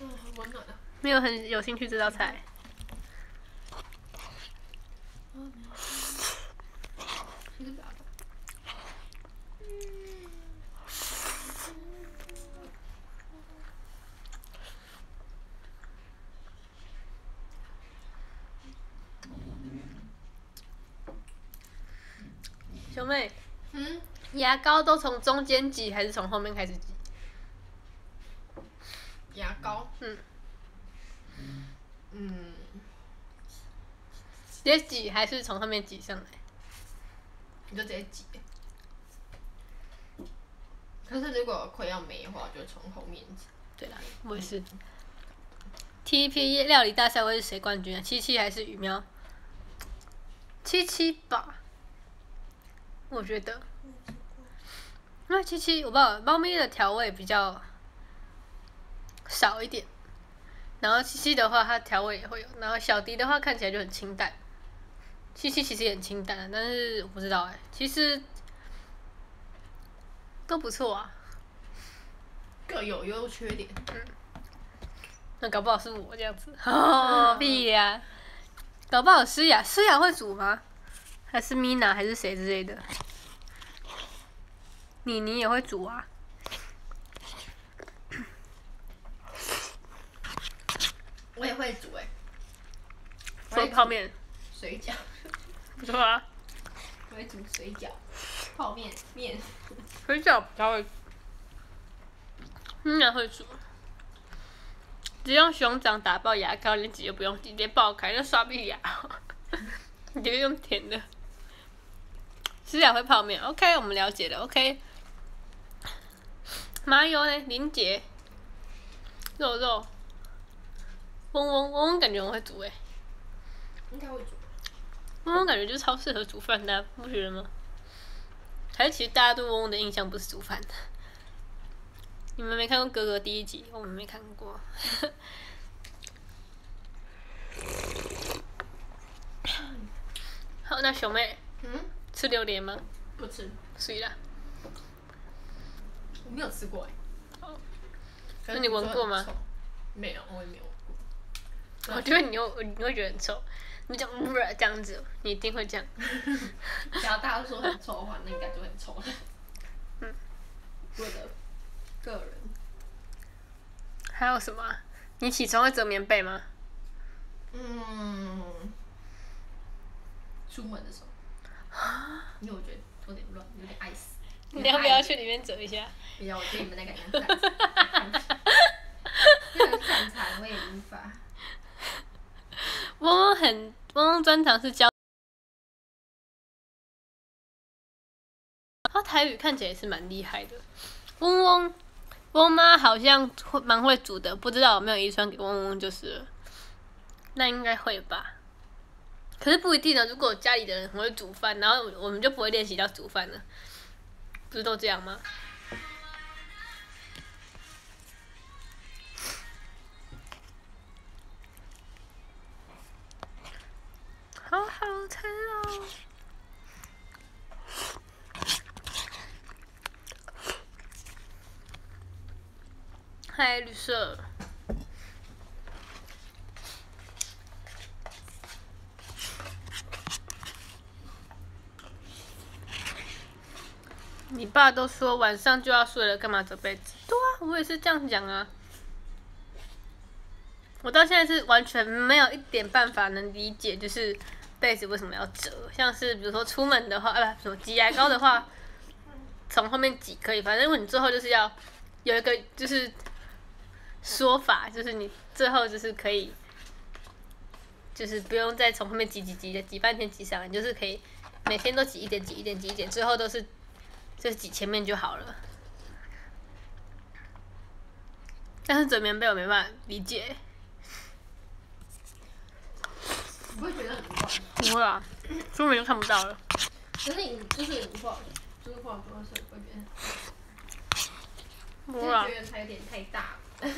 嗯，很温暖啊。没有很有兴趣这道菜。其实不要的兄妹，嗯，牙膏都从中间挤还是从后面开始挤？牙膏。嗯。嗯，直接挤还是从后面挤上来？你就直接挤。可是如果快要没的话，就从后面挤。对啦，我也是。TP 料理大赛会是谁冠军啊？七七还是鱼喵？七七吧，我觉得。因为七七我不知道，猫咪的调味比较少一点，然后七七的话它调味也会有，然后小迪的话看起来就很清淡。七七其实也很清淡，但是我不知道哎、其实都不错啊。各有优缺点。嗯那搞不好是我这样子，哦屁呀、搞不好诗雅，诗雅会煮吗？还是 Mina 还是谁之类的？你你也会煮啊？我也会煮哎、我做会煮泡面，水饺，不错啊。我会煮水饺、泡面、面。水饺比较会，嗯，也会煮。只用熊掌打爆牙膏，连挤都不用挤，直接爆开，就刷鼻牙。你就用甜的。诗雅会泡面，OK，我们了解了，OK。麻油呢？林姐，肉肉，嗡嗡嗡嗡，感觉我会煮诶、应该会煮。嗡嗡感觉就超适合煮饭的啊、不觉得吗？还是其实大家对嗡嗡的印象不是煮饭的？你们没看过《哥哥》第一集？我们没看过。好，那小妹嗯，吃榴莲吗？不吃，水啦。我没有吃过哎、哦那你闻过吗？没有，我也没有。我觉得你又你会觉得很臭，你讲不这样子，你一定会这样。只要大家都说很臭的话，那应该就很臭了。嗯，我的个人，还有什么啊、你起床会折棉被吗？嗯，出门的时候，因为我觉得有点乱，有点碍死。你要不要去里面折一下？不要，我觉得你们那个人 站惨，那个站惨我也无法。嗡嗡很嗡嗡专长是教，他台语看起来也是蛮厉害的。嗡嗡嗡妈好像会蛮会煮的，不知道有没有遗传给嗡嗡就是了。那应该会吧。可是不一定呢，如果家里的人很会煮饭，然后我们就不会练习到煮饭了，不是都这样吗？好好吃哦！嗨，绿色。你爸都说晚上就要睡了，干嘛折被子？对啊，我也是这样讲啊。我到现在是完全没有一点办法能理解，就是被子为什么要折。像是比如说出门的话，啊不，什么挤牙膏的话，从后面挤可以，反正如果你最后就是要有一个就是说法，就是你最后就是可以，就是不用再从后面挤挤挤的挤半天挤上来，你就是可以每天都挤一点挤一点挤一点，最后都是就是挤前面就好了。但是折棉被我没办法理解。你会觉得很乱，不会啊，出门就看不到了。可是你就是画，就是画多是会觉得，就不会啊是，觉得它有点太大了。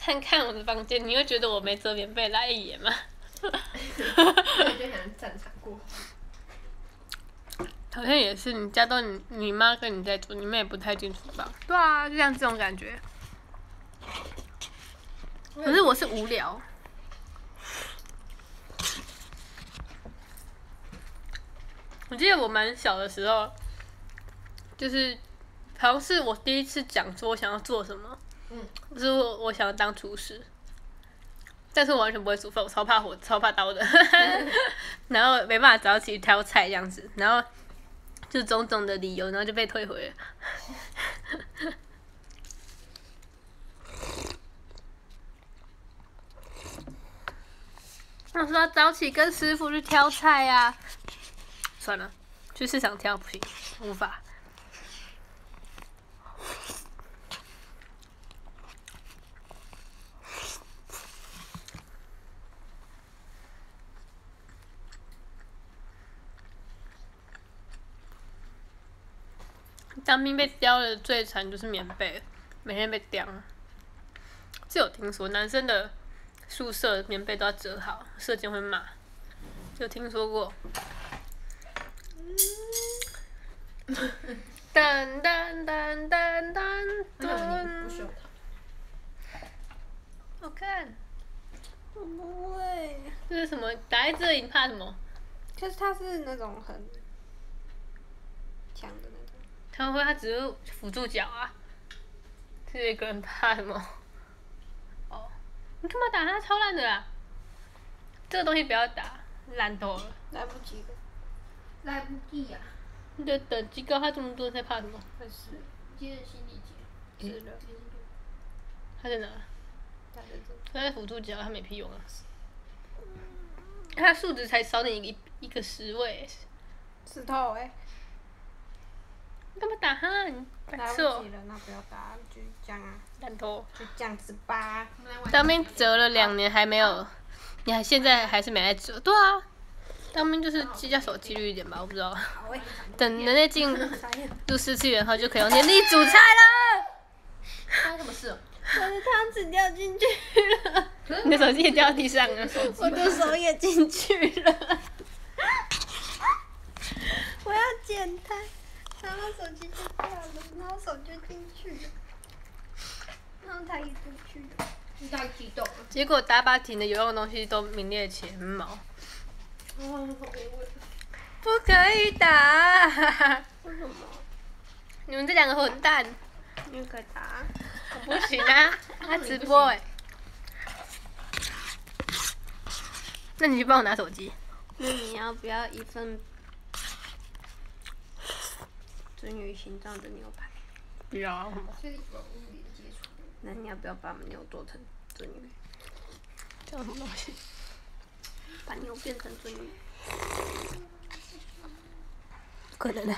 看看我的房间，你会觉得我没遮棉被来一眼吗？我就想战场过。好像也是，你家都你你妈跟你在住，你妹也不太清楚吧。对啊，就像这种感觉。可是我是无聊。我记得我蛮小的时候，就是好像是我第一次讲说我想要做什么，嗯，就是我我想要当厨师，但是我完全不会煮饭，我超怕火，超怕刀的，然后没办法早起挑菜这样子，然后就种种的理由，然后就被退回了。我说要早起跟师傅去挑菜呀、算了去市场挑不行无法。当兵被叼的最惨就是棉被每天被叼。这有听说男生的宿舍棉被都要折好射箭会骂。有听说过。噔噔噔噔噔为什么你不噔。修它？好看，我不会。这是什么？打在这里你怕什么？可是它是那种很强的那种。他会，他只是辅助脚啊。是一个人怕什么？哦，你干嘛打他？超烂的啦！这个东西不要打，烂透了。来不及了。来不及呀、你得等级高，他这么多在怕什么？会死。接着心理节。是的。他在哪？它在这。他在辅助脚，他没屁用啊。他数值才少你一个一个十位，石头哎、你干嘛打他？你白来痴哦不及！了，那不要打，就这样啊，烂头。就这样子吧。当兵折了两年还没有，你还现在还是没来折？对啊，当兵就是记要守纪律一点吧，我不知道。等人类进。入四次元后，就可以用年历煮菜了。发生什么事了？我的汤匙掉进去了，你的手机也掉地上了。我的手也进去了。我要捡它，然后手机就掉了，然后手就进去了，然后它也进去了。你太激动了。结果打把挺的有用的东西都名列前茅。不可以打。为什么？你们这两个混蛋，你可以打。我不行啊！他直播哎、那你就帮我拿手机。那你要不要一份鳟鱼形状的牛排？不要。那你要不要把牛做成鳟鱼？这有什么东西？把牛变成鳟鱼？不可能的。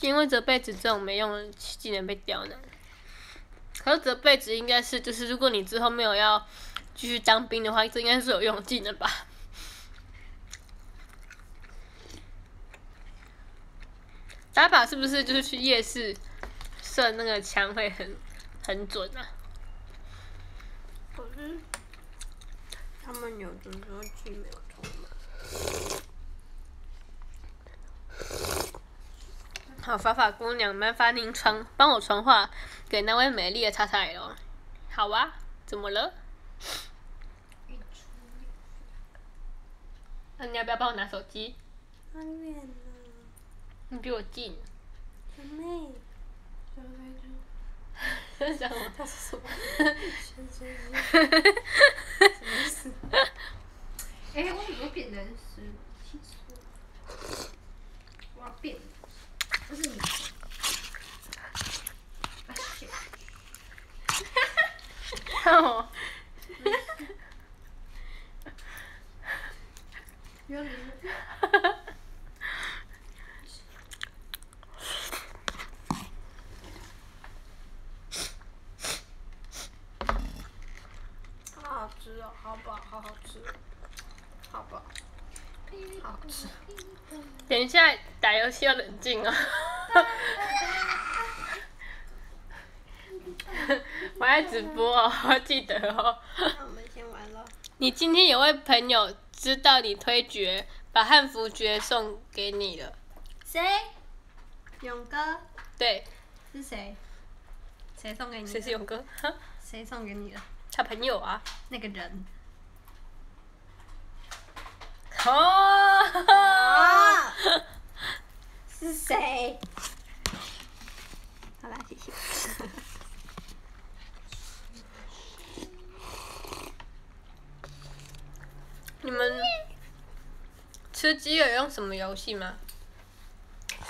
因为这辈子这种没用的技能被刁难。可是这辈子应该是，就是如果你之后没有要继续当兵的话，这应该是有用的技能吧？打靶是不是就是去夜市射那个枪会很很准啊？可是他们有的时候气没有充满。好，法法姑娘，麻烦您传帮我传话给那位美丽的叉叉 L。好啊，怎么了？那你要不要帮我拿手机？好远呢，你比我近。小妹。在讲他是什么？哎、我怎么会变成十七岁？我要变，不是你。啊 shit 看我，原来好好吃哦，好饱，好好吃，好吧，好好吃。等一下打游戏要冷静哦。我在直播哦，我记得哦。那我们先玩了。你今天有位朋友知道你推爵，把汉服爵送给你了。谁？勇哥对，是谁？谁送给你的？谁是勇哥？哈谁送给你的？他朋友啊。那个人。啊！是谁？好啦，谢谢。你们吃鸡有用什么游戏吗？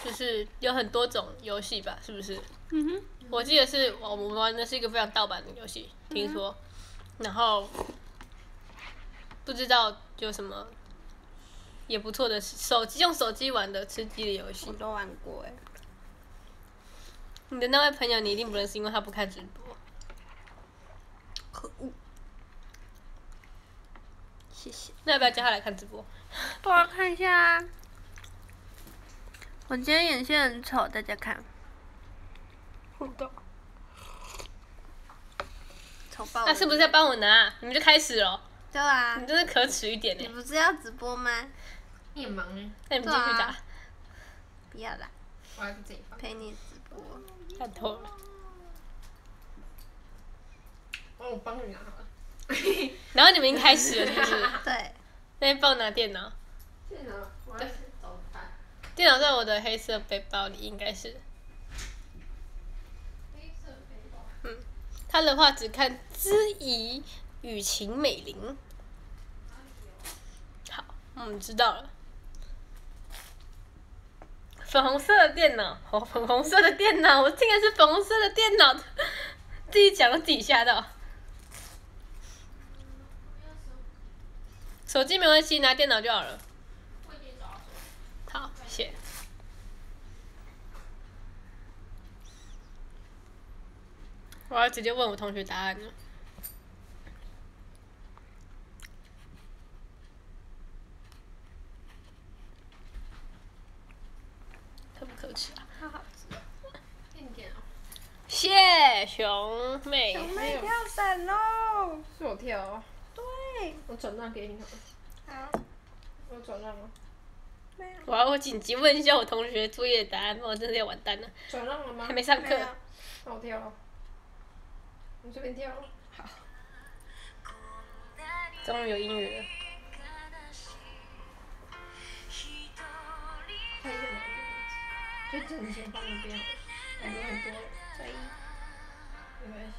就是有很多种游戏吧，是不是？嗯哼。我记得是我们玩的是一个非常盗版的游戏，听说，然后不知道有什么也不错的手机用手机玩的吃鸡的游戏我。都玩过哎。你的那位朋友你一定不认识，因为他不看直播。可恶！谢谢。那要不要叫他来看直播？我要看一下。我今天眼线很丑，大家看。互动。丑爆了！那是不是要帮我拿？你们就开始了。对啊你，真是可耻一点你。不是要直播吗？你很忙呢，那你们继续打啊。不要啦，我还在这里放。陪你直播。太透了。哦，我帮你拿好了。然后你们已经开始了，是不是？对，那你帮我拿电脑。电脑，我要去找它。电脑在我的黑色背包里，应该是。黑色背包。他的话只看知怡、与秦、美玲。好，我们知道了。粉红色的电脑，哦，粉红色的电脑，我听的是粉红色的电脑，自己讲了自己吓到。手机没关系，拿电脑就好了。好，谢。我要直接问我同学答案了。可不可耻啊？好好。谢熊妹，妹跳伞喽！是我跳哦。对，我转让给你好了。好，我转让了。没有，我要我紧急问一下我同学作业答案，不然我真的要完蛋了，转让了吗？还没上课。那我跳。你这边跳。好。终于有音乐了。就正前方那边好了，感觉很多了。所以没关系。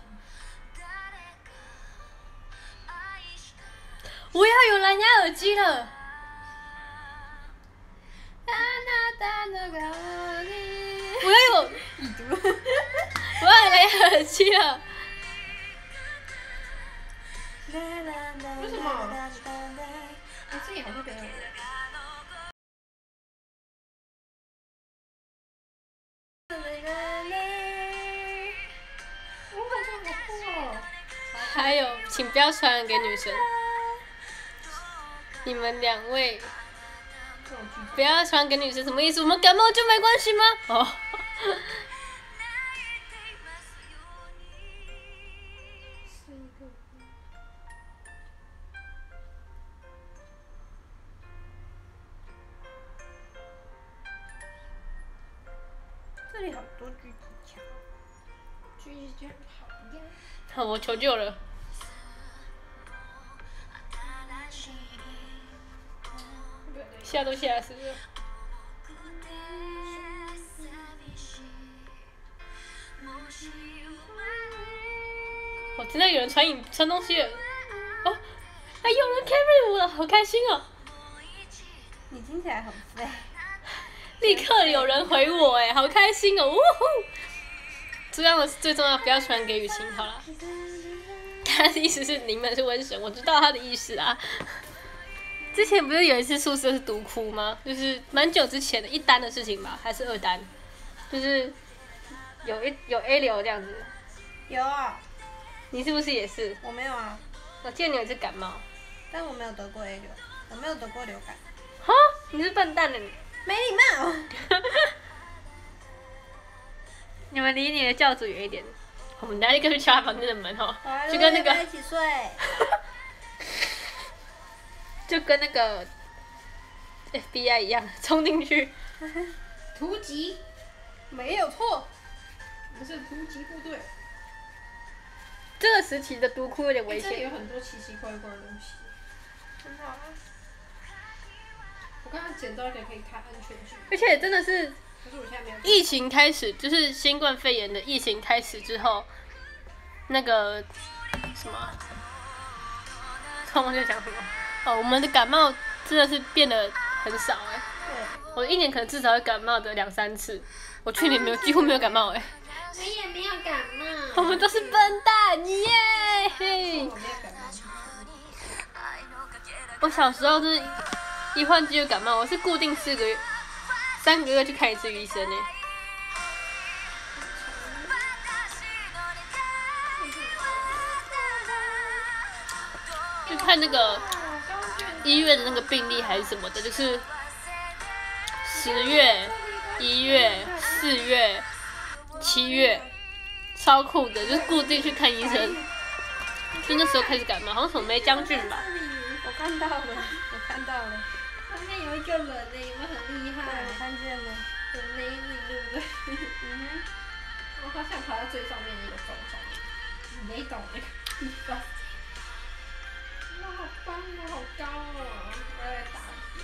我要有蓝牙耳机了。我要有已读，我要有蓝牙耳机了。为什么？你自己好像给我。还有，请不要传染给女生。你们两位不要传染给女生，什么意思？我们感冒就没关系吗？哦。这里好多狙击枪。狙击枪好呀。好，我求救了。刻有人回我，哎，好开心哦！呜呼！这样的是最重要，不要传给雨晴好了。他的意思是你们是瘟神，我知道他的意思啊。之前不是有一次宿舍是毒哭吗？就是蛮久之前的一单的事情吧，还是二单？就是有一有 A 流这样子，有啊，你是不是也是？我没有啊，我见你有一次感冒，但我没有得过 A 流，我没有得过流感。哈，你是笨蛋呢你。没礼貌。你们离你的教主远一点。我们拿一个去敲他房间的门哦，就就跟那个一起睡。就跟那个 FBI 一样，冲进去。突击，没有错。不是突击部队。这个时期的毒库有点危险。这里有很多奇奇怪怪的东西。很好啊。我刚刚捡到一个可以看安全剧，而且真的是可是我现在没有。疫情开始，就是新冠肺炎的疫情开始之后，那个什么，看我在讲什么？哦，我们的感冒真的是变得很少哎、对。我一年可能至少会感冒的两三次，我去年没有几乎没有感冒哎、你也没有感冒。我们都是笨蛋耶！嘿我没有感冒。我小时候是一换季就感冒，我是固定四个月、三个月去看一次医生呢。就看那个医院的那个病历还是什么的，就是十月、一月、四月、七月，超酷的，就是固定去看医生。就那时候开始感冒，好像从梅将军吧。我看到了，我看到了，上面有一个人呢，有没有很厉害？我看见了。很美丽，对不对？嗯我好想爬到最上面那个钟上面，没懂那个地方。哇，好棒哦，好高哦！我要来打一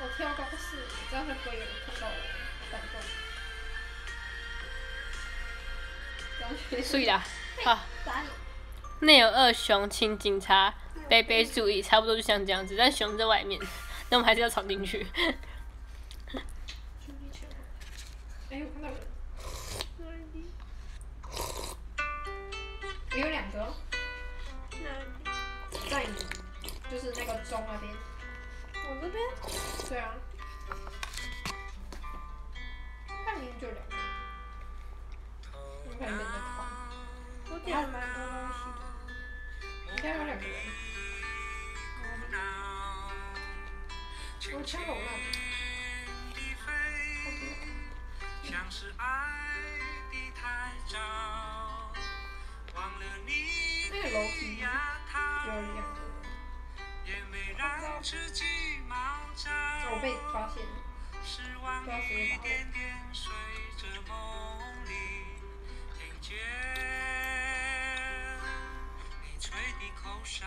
我跳高是，这样会不会有人看到我？感动。刚学所以啦，好，打你。内有二熊，请警察杯杯注意，差不多就像这样子，但熊在外面，那我们还是要闯进去。哎，我看到人。也有两个哦，在你，就是那个钟那边。我这边对啊。看明明就两个。你看人在看，我点了蛮多东西的。应该有两个人。我枪楼那里。像是爱的太早，忘了你那个楼梯有，两个人，也没让自己毛躁，我被发现了。失望一点点随着梦里听见你吹的口哨。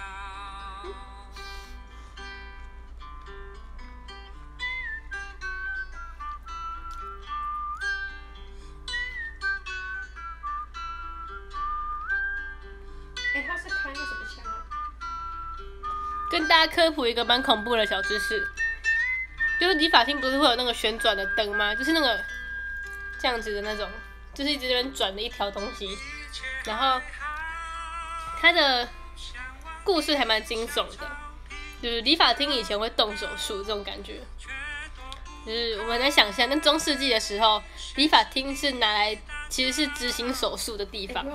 跟大家科普一个蛮恐怖的小知识，就是理发厅不是会有那个旋转的灯吗？就是那个这样子的那种，就是一直在转的一条东西。然后它的故事还蛮惊悚的，就是理发厅以前会动手术这种感觉。就是我们来想象，那中世纪的时候，理发厅是拿来其实是执行手术的地，方，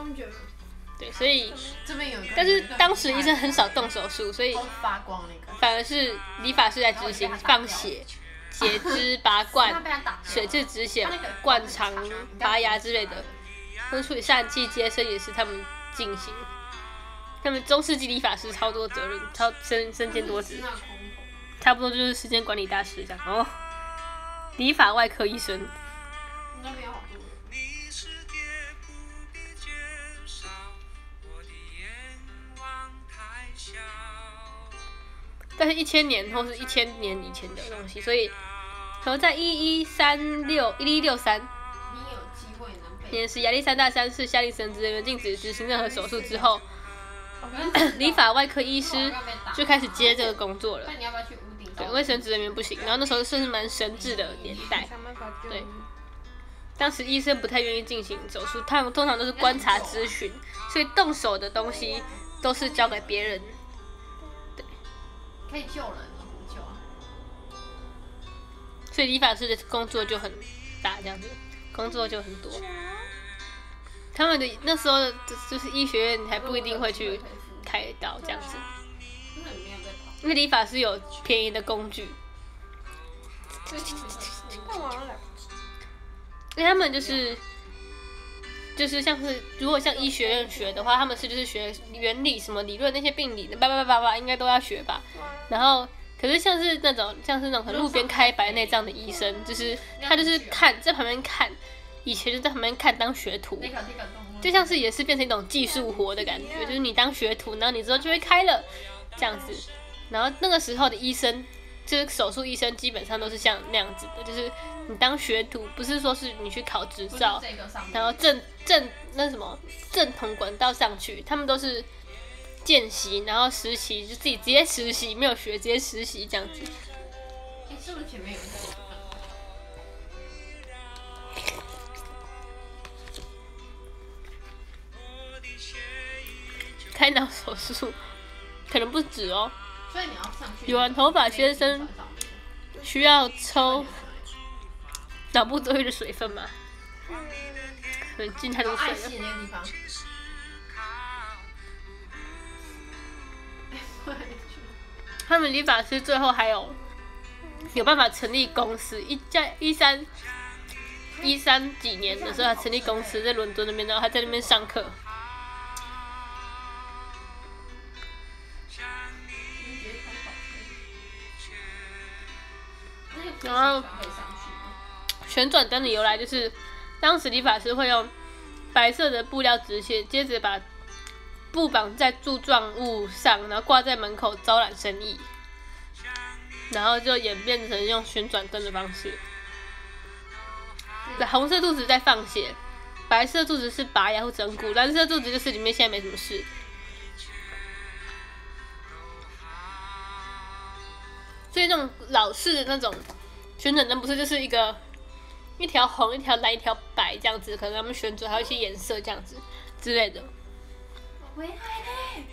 对，所以这边有一个。但是当时医生很少动手术，所以发光那个。反而是理发师在执行放血、截肢、拔 罐、水质止血、灌肠、拔牙之类的，或者处理疝气、接生也是他们进行。他们中世纪理发师超多责任，超身身兼多职，差不多就是时间管理大师这样哦。理发外科医生，但是一千年或是一千年以前的东西，所以，然后在一一三六一一六三你有机会能被。年是亚历山大三世下令神职人员禁止执行任何手术之后，理发外科医师就开始接这个工作了那。你要不要去屋顶？对，因为神职人员不行，然后那时候算是蛮神智的年代，对。当时医生不太愿意进行手术，他们通常都是观察咨询，所以动手的东西都是交给别人。可以救人救啊。所以理发师的工作就很大，这样子，工作就很多。他们的那时候的就是医学院还不一定会去开刀这样子。因为理发师有便宜的工具。因为他们就是就是像是如果像医学院学的话，他们是就是学原理什么理论那些病理的叭叭叭叭叭应该都要学吧。然后可是像是那种像是那种很路边开白内障的医生，就是他就是看在旁边看，以前就在旁边看当学徒。就像是也是变成一种技术活的感觉，就是你当学徒，然后你之后就会开了这样子。然后那个时候的医生，就是手术医生，基本上都是像那样子的，就是你当学徒，不是说是你去考执照。然后正正那什么正统管道上去，他们都是见习，然后实习就自己直接实习，没有学直接实习这样子。哎，是不是前面有一个？开脑手术可能不止哦，所以你要上去。有完头发先生需要抽脑部多余的水分嘛？可能进太多水了。爱惜。的那个地方。他们理发师最后还有有办法成立公司，一在一三一三几年的时候，他成立公司在伦敦那边，然后他在那边上课。然后？旋转灯的由来就是，当时理发师会用白色的布料纸屑，接着把布绑在柱状物上，然后挂在门口招揽生意，然后就演变成用旋转灯的方式。对，红色柱子在放血，白色柱子是拔牙或整骨，蓝色柱子就是里面现在没什么事。所以那种老式的那种旋转灯不是就是一个一条红、一条蓝、一条白这样子，可能他们旋转还有一些颜色这样子之类的，我回来嘞！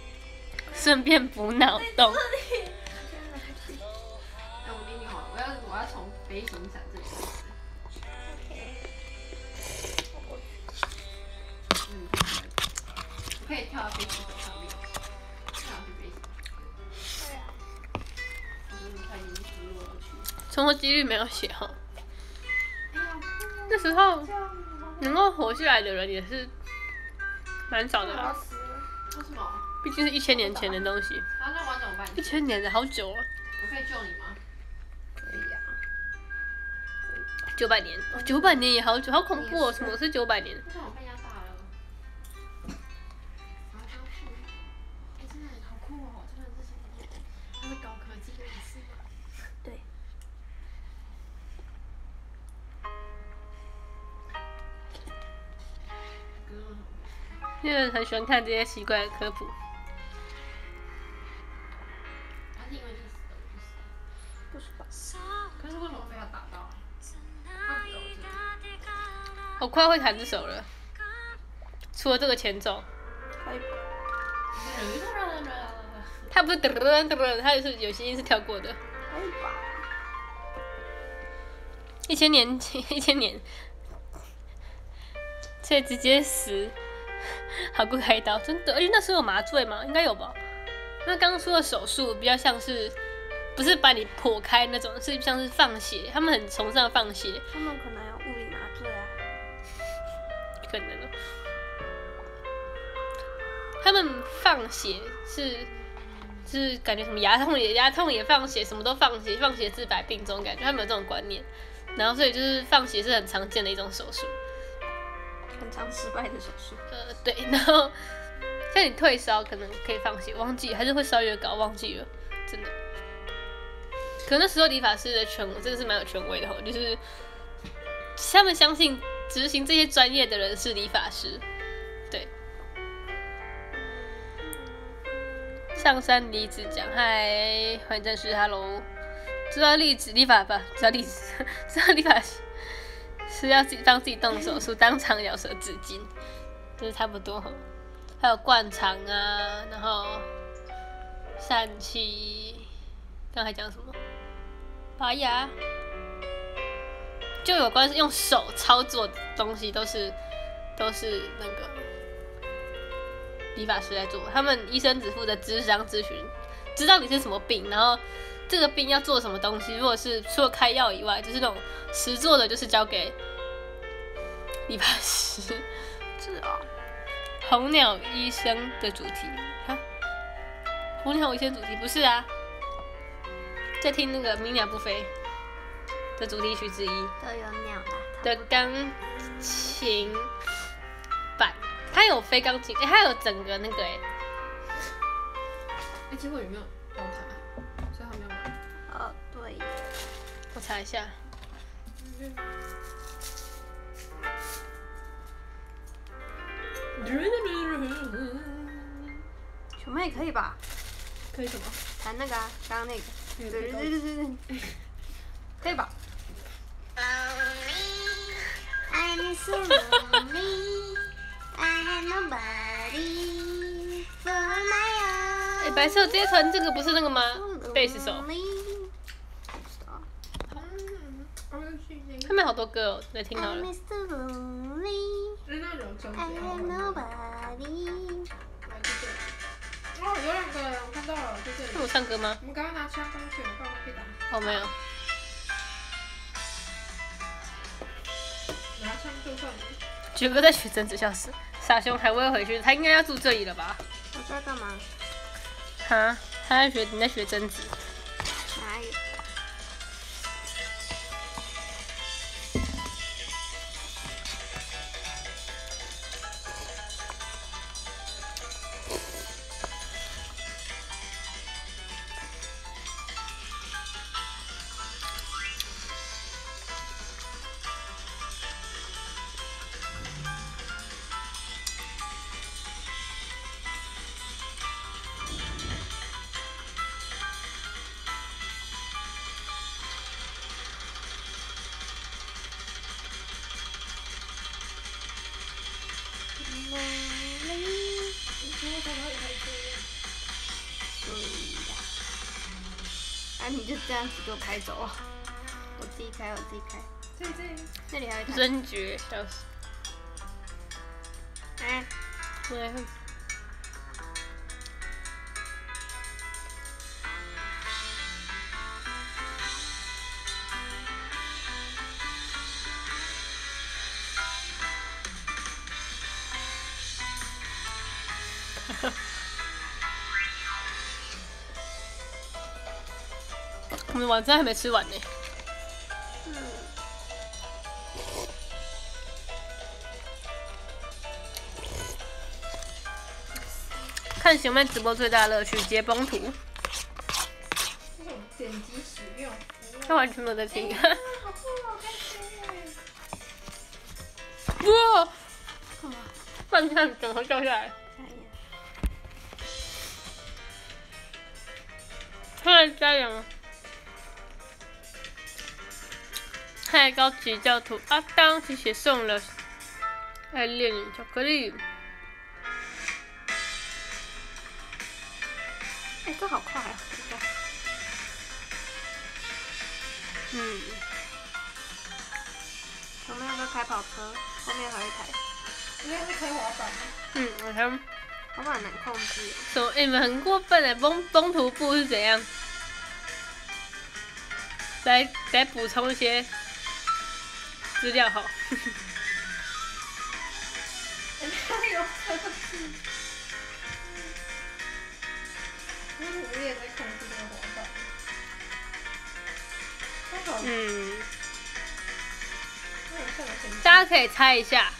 顺便补脑洞。哎，我给你好了，我要我要从飞行伞这里开始。嗯，我可以跳到飞行伞上面，跳上去飞行伞。我真的快已经输入了去。存活几率没有写哈，哎呀，那时候能够活下来的人也是蛮少的啦，死了。为什么？毕竟是一千年前的东西，啊，那我怎么办？一千年的好久啊，我可以救你吗？可以呀、九百年，哦九百年也好久，好恐怖哦！什么是九百年？因为很喜欢看这些奇怪的科普。还是因为历史的故事？不是吧？可是为什么被他打到？他不走这我快会弹这首了，除了这个前奏，可以吧？它不是噔噔噔噔，它就是有些音是跳过的。一千年前，一千年，所以直接死，好过开刀，真的。而且那时候有麻醉吗？应该有吧。那刚刚说的手术比较像是，不是把你剖开那种，是像是放血，他们很崇尚放血，他们可能有物理麻醉啊。可能哦。他们放血是是感觉什么牙痛也牙痛也放血，什么都放血，放血治百病这种感觉，他们有这种观念。然后所以就是放血是很常见的一种手术。很常失败的手术。呃，对，然后像你退烧可能可以放心，忘记还是会烧越高，忘记了，真的。可能那时候理发师的权威真的是蛮有权威的哦，就是他们相信执行这些专业的人是理发师，对。上山离子讲嗨，欢迎正式 Hello，知道例子理发吧？知道例子，知道理发师是要自己帮自己动手术，当场咬舌自尽，就是差不多。还有灌肠啊，然后疝气，刚才讲什么？拔牙，就有关用手操作的东西，都是都是那个理发师在做，他们医生只负责智商咨询，知道你是什么病，然后这个病要做什么东西。如果是除了开药以外，就是那种实做的，就是交给理发师。是啊。红鸟医生的主题啊，红鸟医生主题不是啊，在听那个《鸣鸟不飞》的主题曲之一都有鸟啦。的钢琴版，它有非钢琴，哎、它有整个那个哎、哎，结果有没有？我查一下，熊妹可以吧？可以什么？弹那个啊，刚刚那个。对对对对对对。可以吧？I'm so lonely. I have nobody for my 哎.白色这一团这个不是那个吗？贝斯手，Lonely. 嗯，我要去那个。他们好多歌哦，来听到是那种中 I 间。have nobody. 来这里。哦，有两个人，我看到了，在这里。是我唱歌吗？我们刚刚拿枪打，哦，没有。拿枪就算了。菊哥在学贞子笑死，傻熊还会回去，他应该要住这里了吧？我在干嘛？哈，他在学，你在学贞子。样子给我开走啊！我自己开，我自己开。这里这里，那里还有一台。真绝，笑死。哎，对，我们晚餐还没吃完呢。看熊妹直播最大的乐趣，接崩图，这种点击使用。他完全没有在听。好酷哦，开心。哇！饭菜整盒掉下来，嗨，加油！嗨，高级教徒阿当，谢谢送了爱恋巧克力。哎，这好快啊！嗯，我们要不要开跑车？后面还有一台，应该是开滑板吗？嗯，我看滑板难控制。什么？欸你们很过分的，崩崩徒步是怎样？来来补充一些资料好。嗯，大家可以猜一下，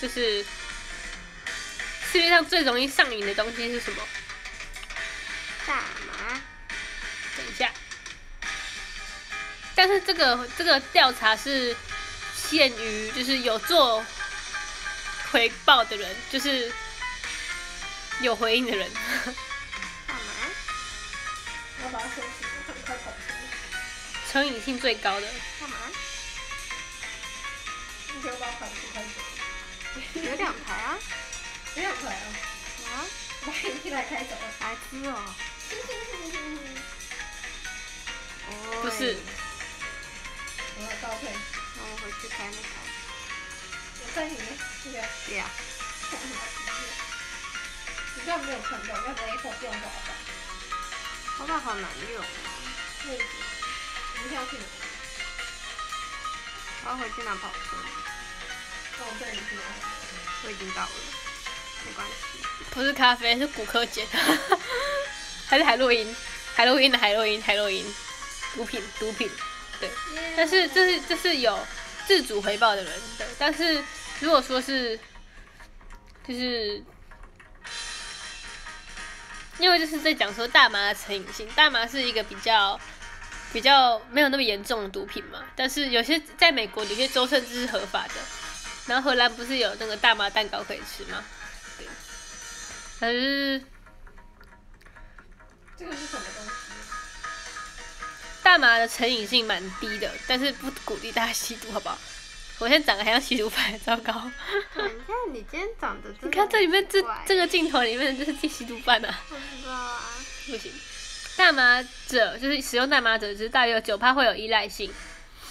就是世界上最容易上瘾的东西是什么？大麻。等一下，但是这个这个调查是限于就是有做回报的人，就是有回应的人。干嘛。我要把它收起，我可能开跑车。成瘾性最高的，干嘛。你给我把跑车开走。有两台啊。有两台啊，啊？把一台开走了。白痴哦。哦。不是那我回去开那台。我在里面，这个。对呀。你这样没有看到，要不然一会儿用滑板。滑板好难用哦。位置，你们要去哪？我要回去拿跑车。那我带你去拿。我已经到了，没关系。不是咖啡，是骨科碱，还是海洛因？海洛因的海洛因，海洛因，毒品，毒品。对，但是这是这是有自主回报的人对，但是如果说是，就是。因为就是在讲说大麻的成瘾性，大麻是一个比较比较没有那么严重的毒品嘛，但是有些在美国有些州甚至是合法的，然后荷兰不是有那个大麻蛋糕可以吃吗？对，可是这个是什么东西？大麻的成瘾性蛮低的，但是不鼓励大家吸毒，好不好？我现在长得还像吸毒犯，糟糕！你看你今天长得你看这里面这这个镜头里面就是吸毒犯啊，不知道啊。不行。大麻者就是使用大麻者，就是大约有九趴会有依赖性，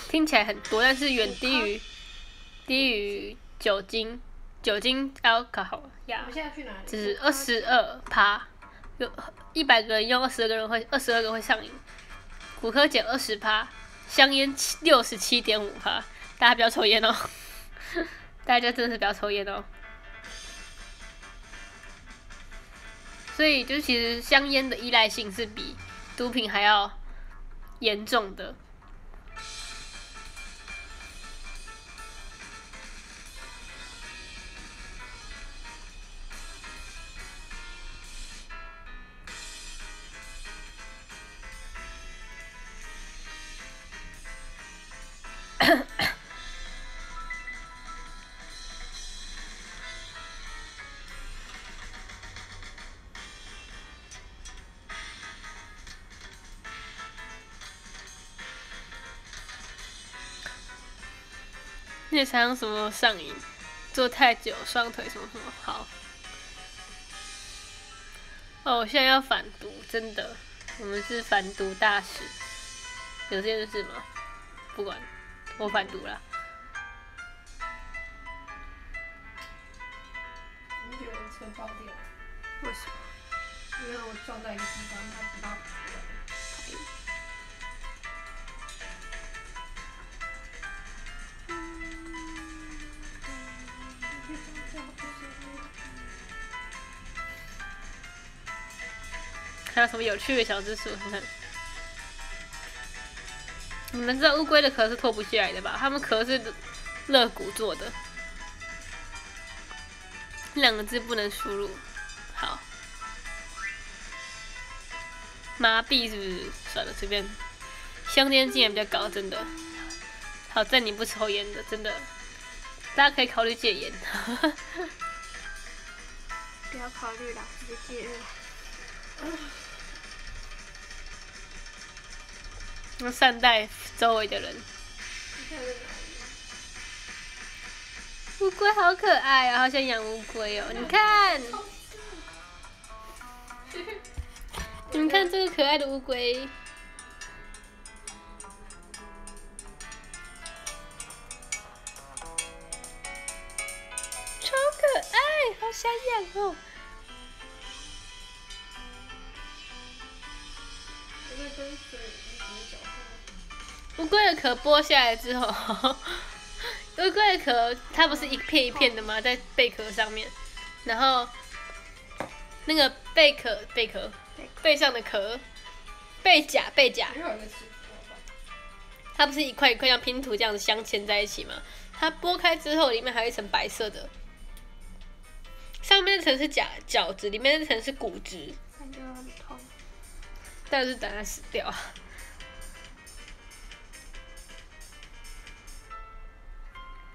听起来很多，但是远低于低于酒精酒精 alcohol 呀是二十二趴，有一百个人用二十二个人会二十二个会上瘾，骨科减二十趴，香烟六十七点五趴，大家不要抽烟哦，大家真的是不要抽烟哦。所以就其实香烟的依赖性是比毒品还要严重的。那常常什么上瘾，坐太久双腿什么什么？好。哦，我现在要反毒，真的，我们是反毒大使，有这件事吗？不管，我反毒了。你觉得我车爆掉了？为什么？因为我撞到一个地方，它不到出来。还有什么有趣的小知识？你们知道乌龟的壳是脱不下来的吧？它们壳是肋骨做的。两个字不能输入。好。麻痹是不是？算了，随便。香烟竟然比较高，真的。好在你不抽烟的，真的。大家可以考虑戒烟。不要考虑了，直接戒了。要善待周围的人。乌龟好可爱啊、好想养乌龟哦！你看，你们看这个可爱的乌龟，超可爱，好想养哦！乌龟的壳剥下来之后，乌龟的壳它不是一片一片的吗？在贝壳上面，然后那个贝壳贝壳背上的壳背甲背甲？它不是一块一块像拼图这样子镶嵌在一起吗？它剥开之后，里面还有一层白色的，上面那层是甲饺子，里面那层是骨质，感觉很痛。但是等它死掉。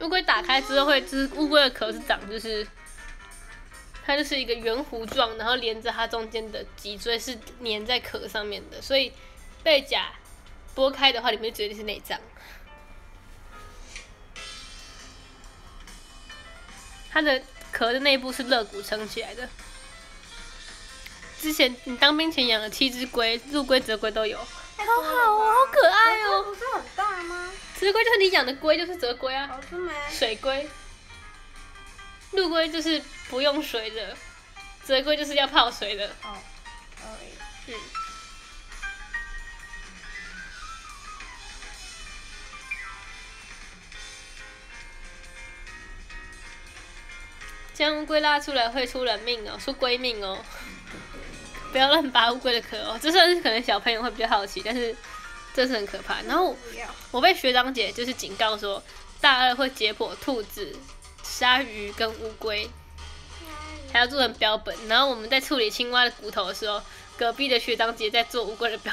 乌龟打开之后会，就是乌龟的壳是长，就是它就是一个圆弧状，然后连着它中间的脊椎是粘在壳上面的，所以背甲剥开的话，里面绝对是内脏。它的壳的内部是肋骨撑起来的。之前你当兵前养了七只龟，陆龟、泽龟都有，好好哦，好可爱哦。不是很大吗？泽龟就是你养的龟，就是泽龟啊。好吃没？水龟，陆龟就是不用水的，泽龟就是要泡水的。哦，哦，嗯。将乌龟拉出来会出人命哦，出龟命哦！不要乱拔乌龟的壳哦，这算是可能小朋友会比较好奇，但是这是很可怕。然后。我被学长姐就是警告说，大二会解剖兔子、鲨鱼跟乌龟，还要做成标本。然后我们在处理青蛙的骨头的时候，隔壁的学长姐在做乌龟的标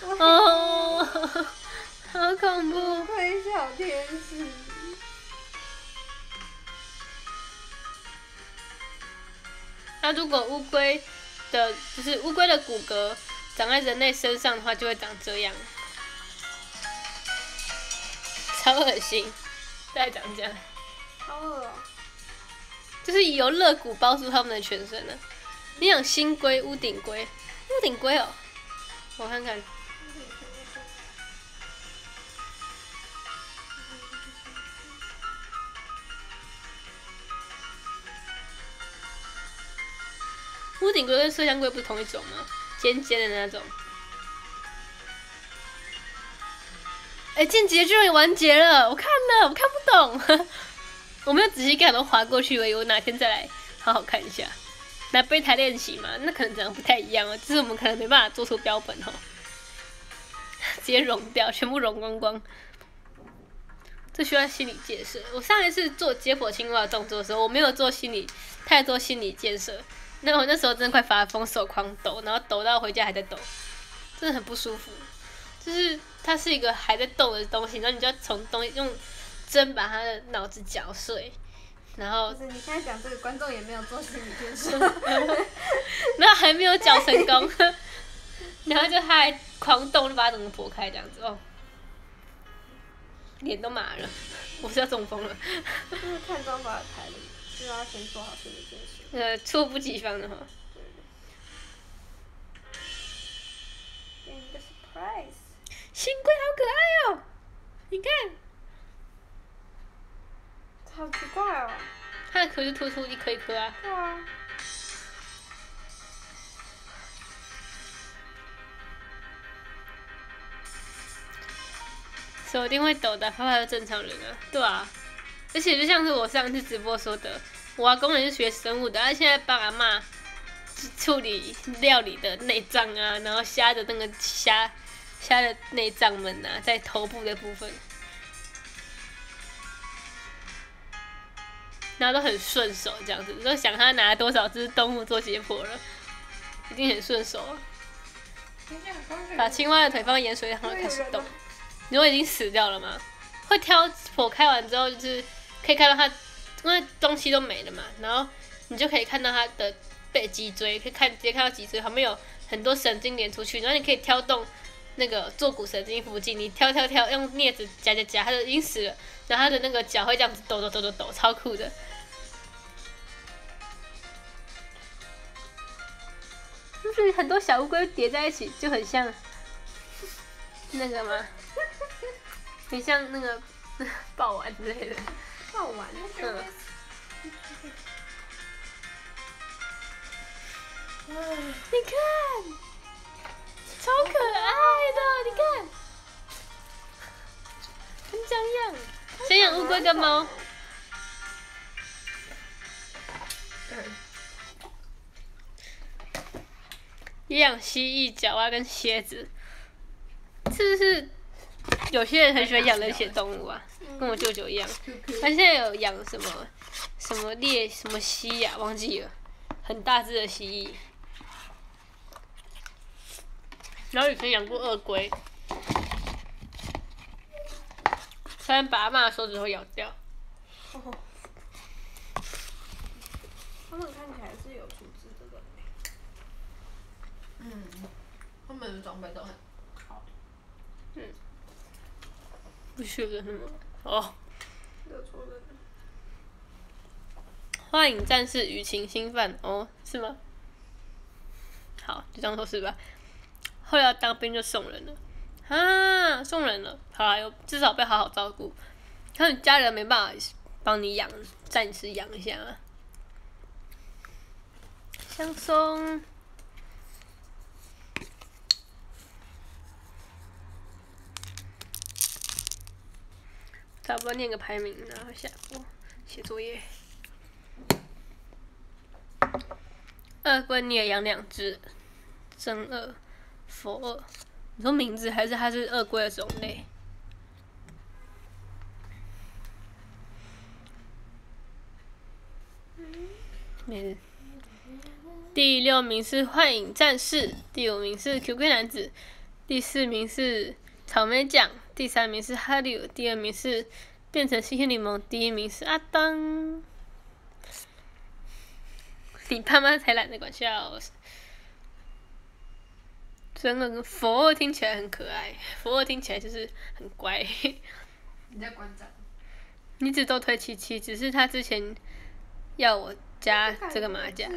本。哦，好恐怖！龟小天使。那如果乌龟的，就是乌龟的骨骼长在人类身上的话，就会长这样，超恶心。再讲讲，好恶哦。就是由肋骨包住他们的全身呢。你养新龟、屋顶龟、屋顶龟哦，我看看，屋顶龟跟麝香龟不是同一种吗？尖尖的那种。哎、间谍居然完结了，我看了，我看不懂，我没有仔细看，都划过去而已。我哪天再来好好看一下。那备胎练习嘛，那可能这样不太一样哦，就是我们可能没办法做出标本哦，直接融掉，全部融光光。这需要心理建设。我上一次做解剖青蛙的动作的时候，我没有做心理太多心理建设，那我那时候真的快发疯，手狂抖，然后抖到回家还在抖，真的很不舒服。就是它是一个还在动的东西，然后你就要从东西用针把它的脑子绞碎，然后不是你现在讲这个，观众也没有做心理建设。然后还没有绞成功，然后就他还狂动，就把它整个剖开这样子哦，脸都麻了，我是要中风了，就是看中法台的，就要先做好心理建设。呃，猝不及防的哈。给你一个 surprise。新龟好可爱哦，你看好奇怪哦。它的壳是突出一颗一颗啊，对啊。手一定会抖的，爸爸是正常人啊，对啊。而且就像是我上次直播说的，我阿公也是学生物的，他现在帮阿妈处理料理的内脏啊，然后虾的那个虾虾的内脏们啊，在头部的部分，然后都很顺手这样子，都想他拿多少只动物做解剖了，一定很顺手啊。把青蛙的腿放盐水里，它会开始动。你说已经死掉了吗？会挑剖开完之后，就是可以看到它，因为东西都没了嘛，然后你就可以看到它的背脊椎，可以看直接看到脊椎旁边有很多神经连出去，然后你可以挑动那个坐骨神经附近，你挑挑挑，用镊子夹夹夹，它就已经死了，然后它的那个脚会这样子抖抖抖抖抖，超酷的。就是很多小乌龟叠在一起，就很像 那个吗？很像那个 爆丸之类的。爆丸。嗯。你看，超可爱的，你看，跟这样，先养乌龟跟猫。也养蜥蜴、角蛙跟蝎子，是不是？有些人很喜欢养那些动物啊，跟我舅舅一样。他现在有养什么什么猎什么蜥呀、忘记了，很大只的蜥蜴。然后以前养过鳄龟，差点把阿妈的手指头咬掉。他们看起来是有组织的人。嗯，他们的装备都很好。嗯不是的什么？哦，有错的。幻影战士雨晴兴奋哦，是吗？好，就这样说是吧。后来当兵就送人了，啊，送人了，好啦，有至少被好好照顾。可你家人没办法帮你养，暂时养一下啊。香松，差不多念个排名，然后下播写作业。二龟你也养两只，真二、佛。你说名字还是它是鳄龟的种类？没事。第六名是幻影战士，第五名是 QQ 男子，第四名是草莓酱，第三名是哈利，第二名是变成星星柠檬，第一名是阿当。你爸妈才懒得管笑。真的，佛二听起来很可爱，佛二听起来就是很乖。你在馆长。你只都推七七，只是他之前要我加这个马甲。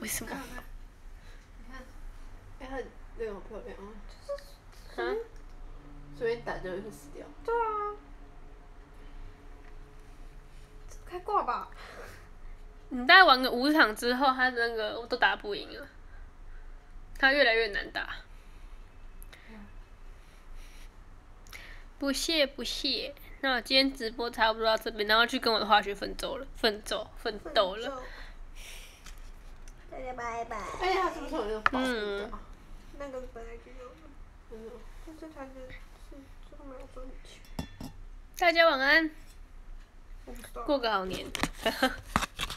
为什么？哎，它那个好漂亮啊！啊？随便打就会死掉。对啊。开挂吧。你大概玩个五场之后，他那个我都打不赢了，他越来越难打。不谢不谢，那我今天直播差不多到这边，然后去跟我的化学奋斗了，奋斗奋斗了。大家拜拜。哎呀，他是不是有那个本来就有的，嗯，但是他的是这个没有赚钱，大家晚安，我不知道。过个好年。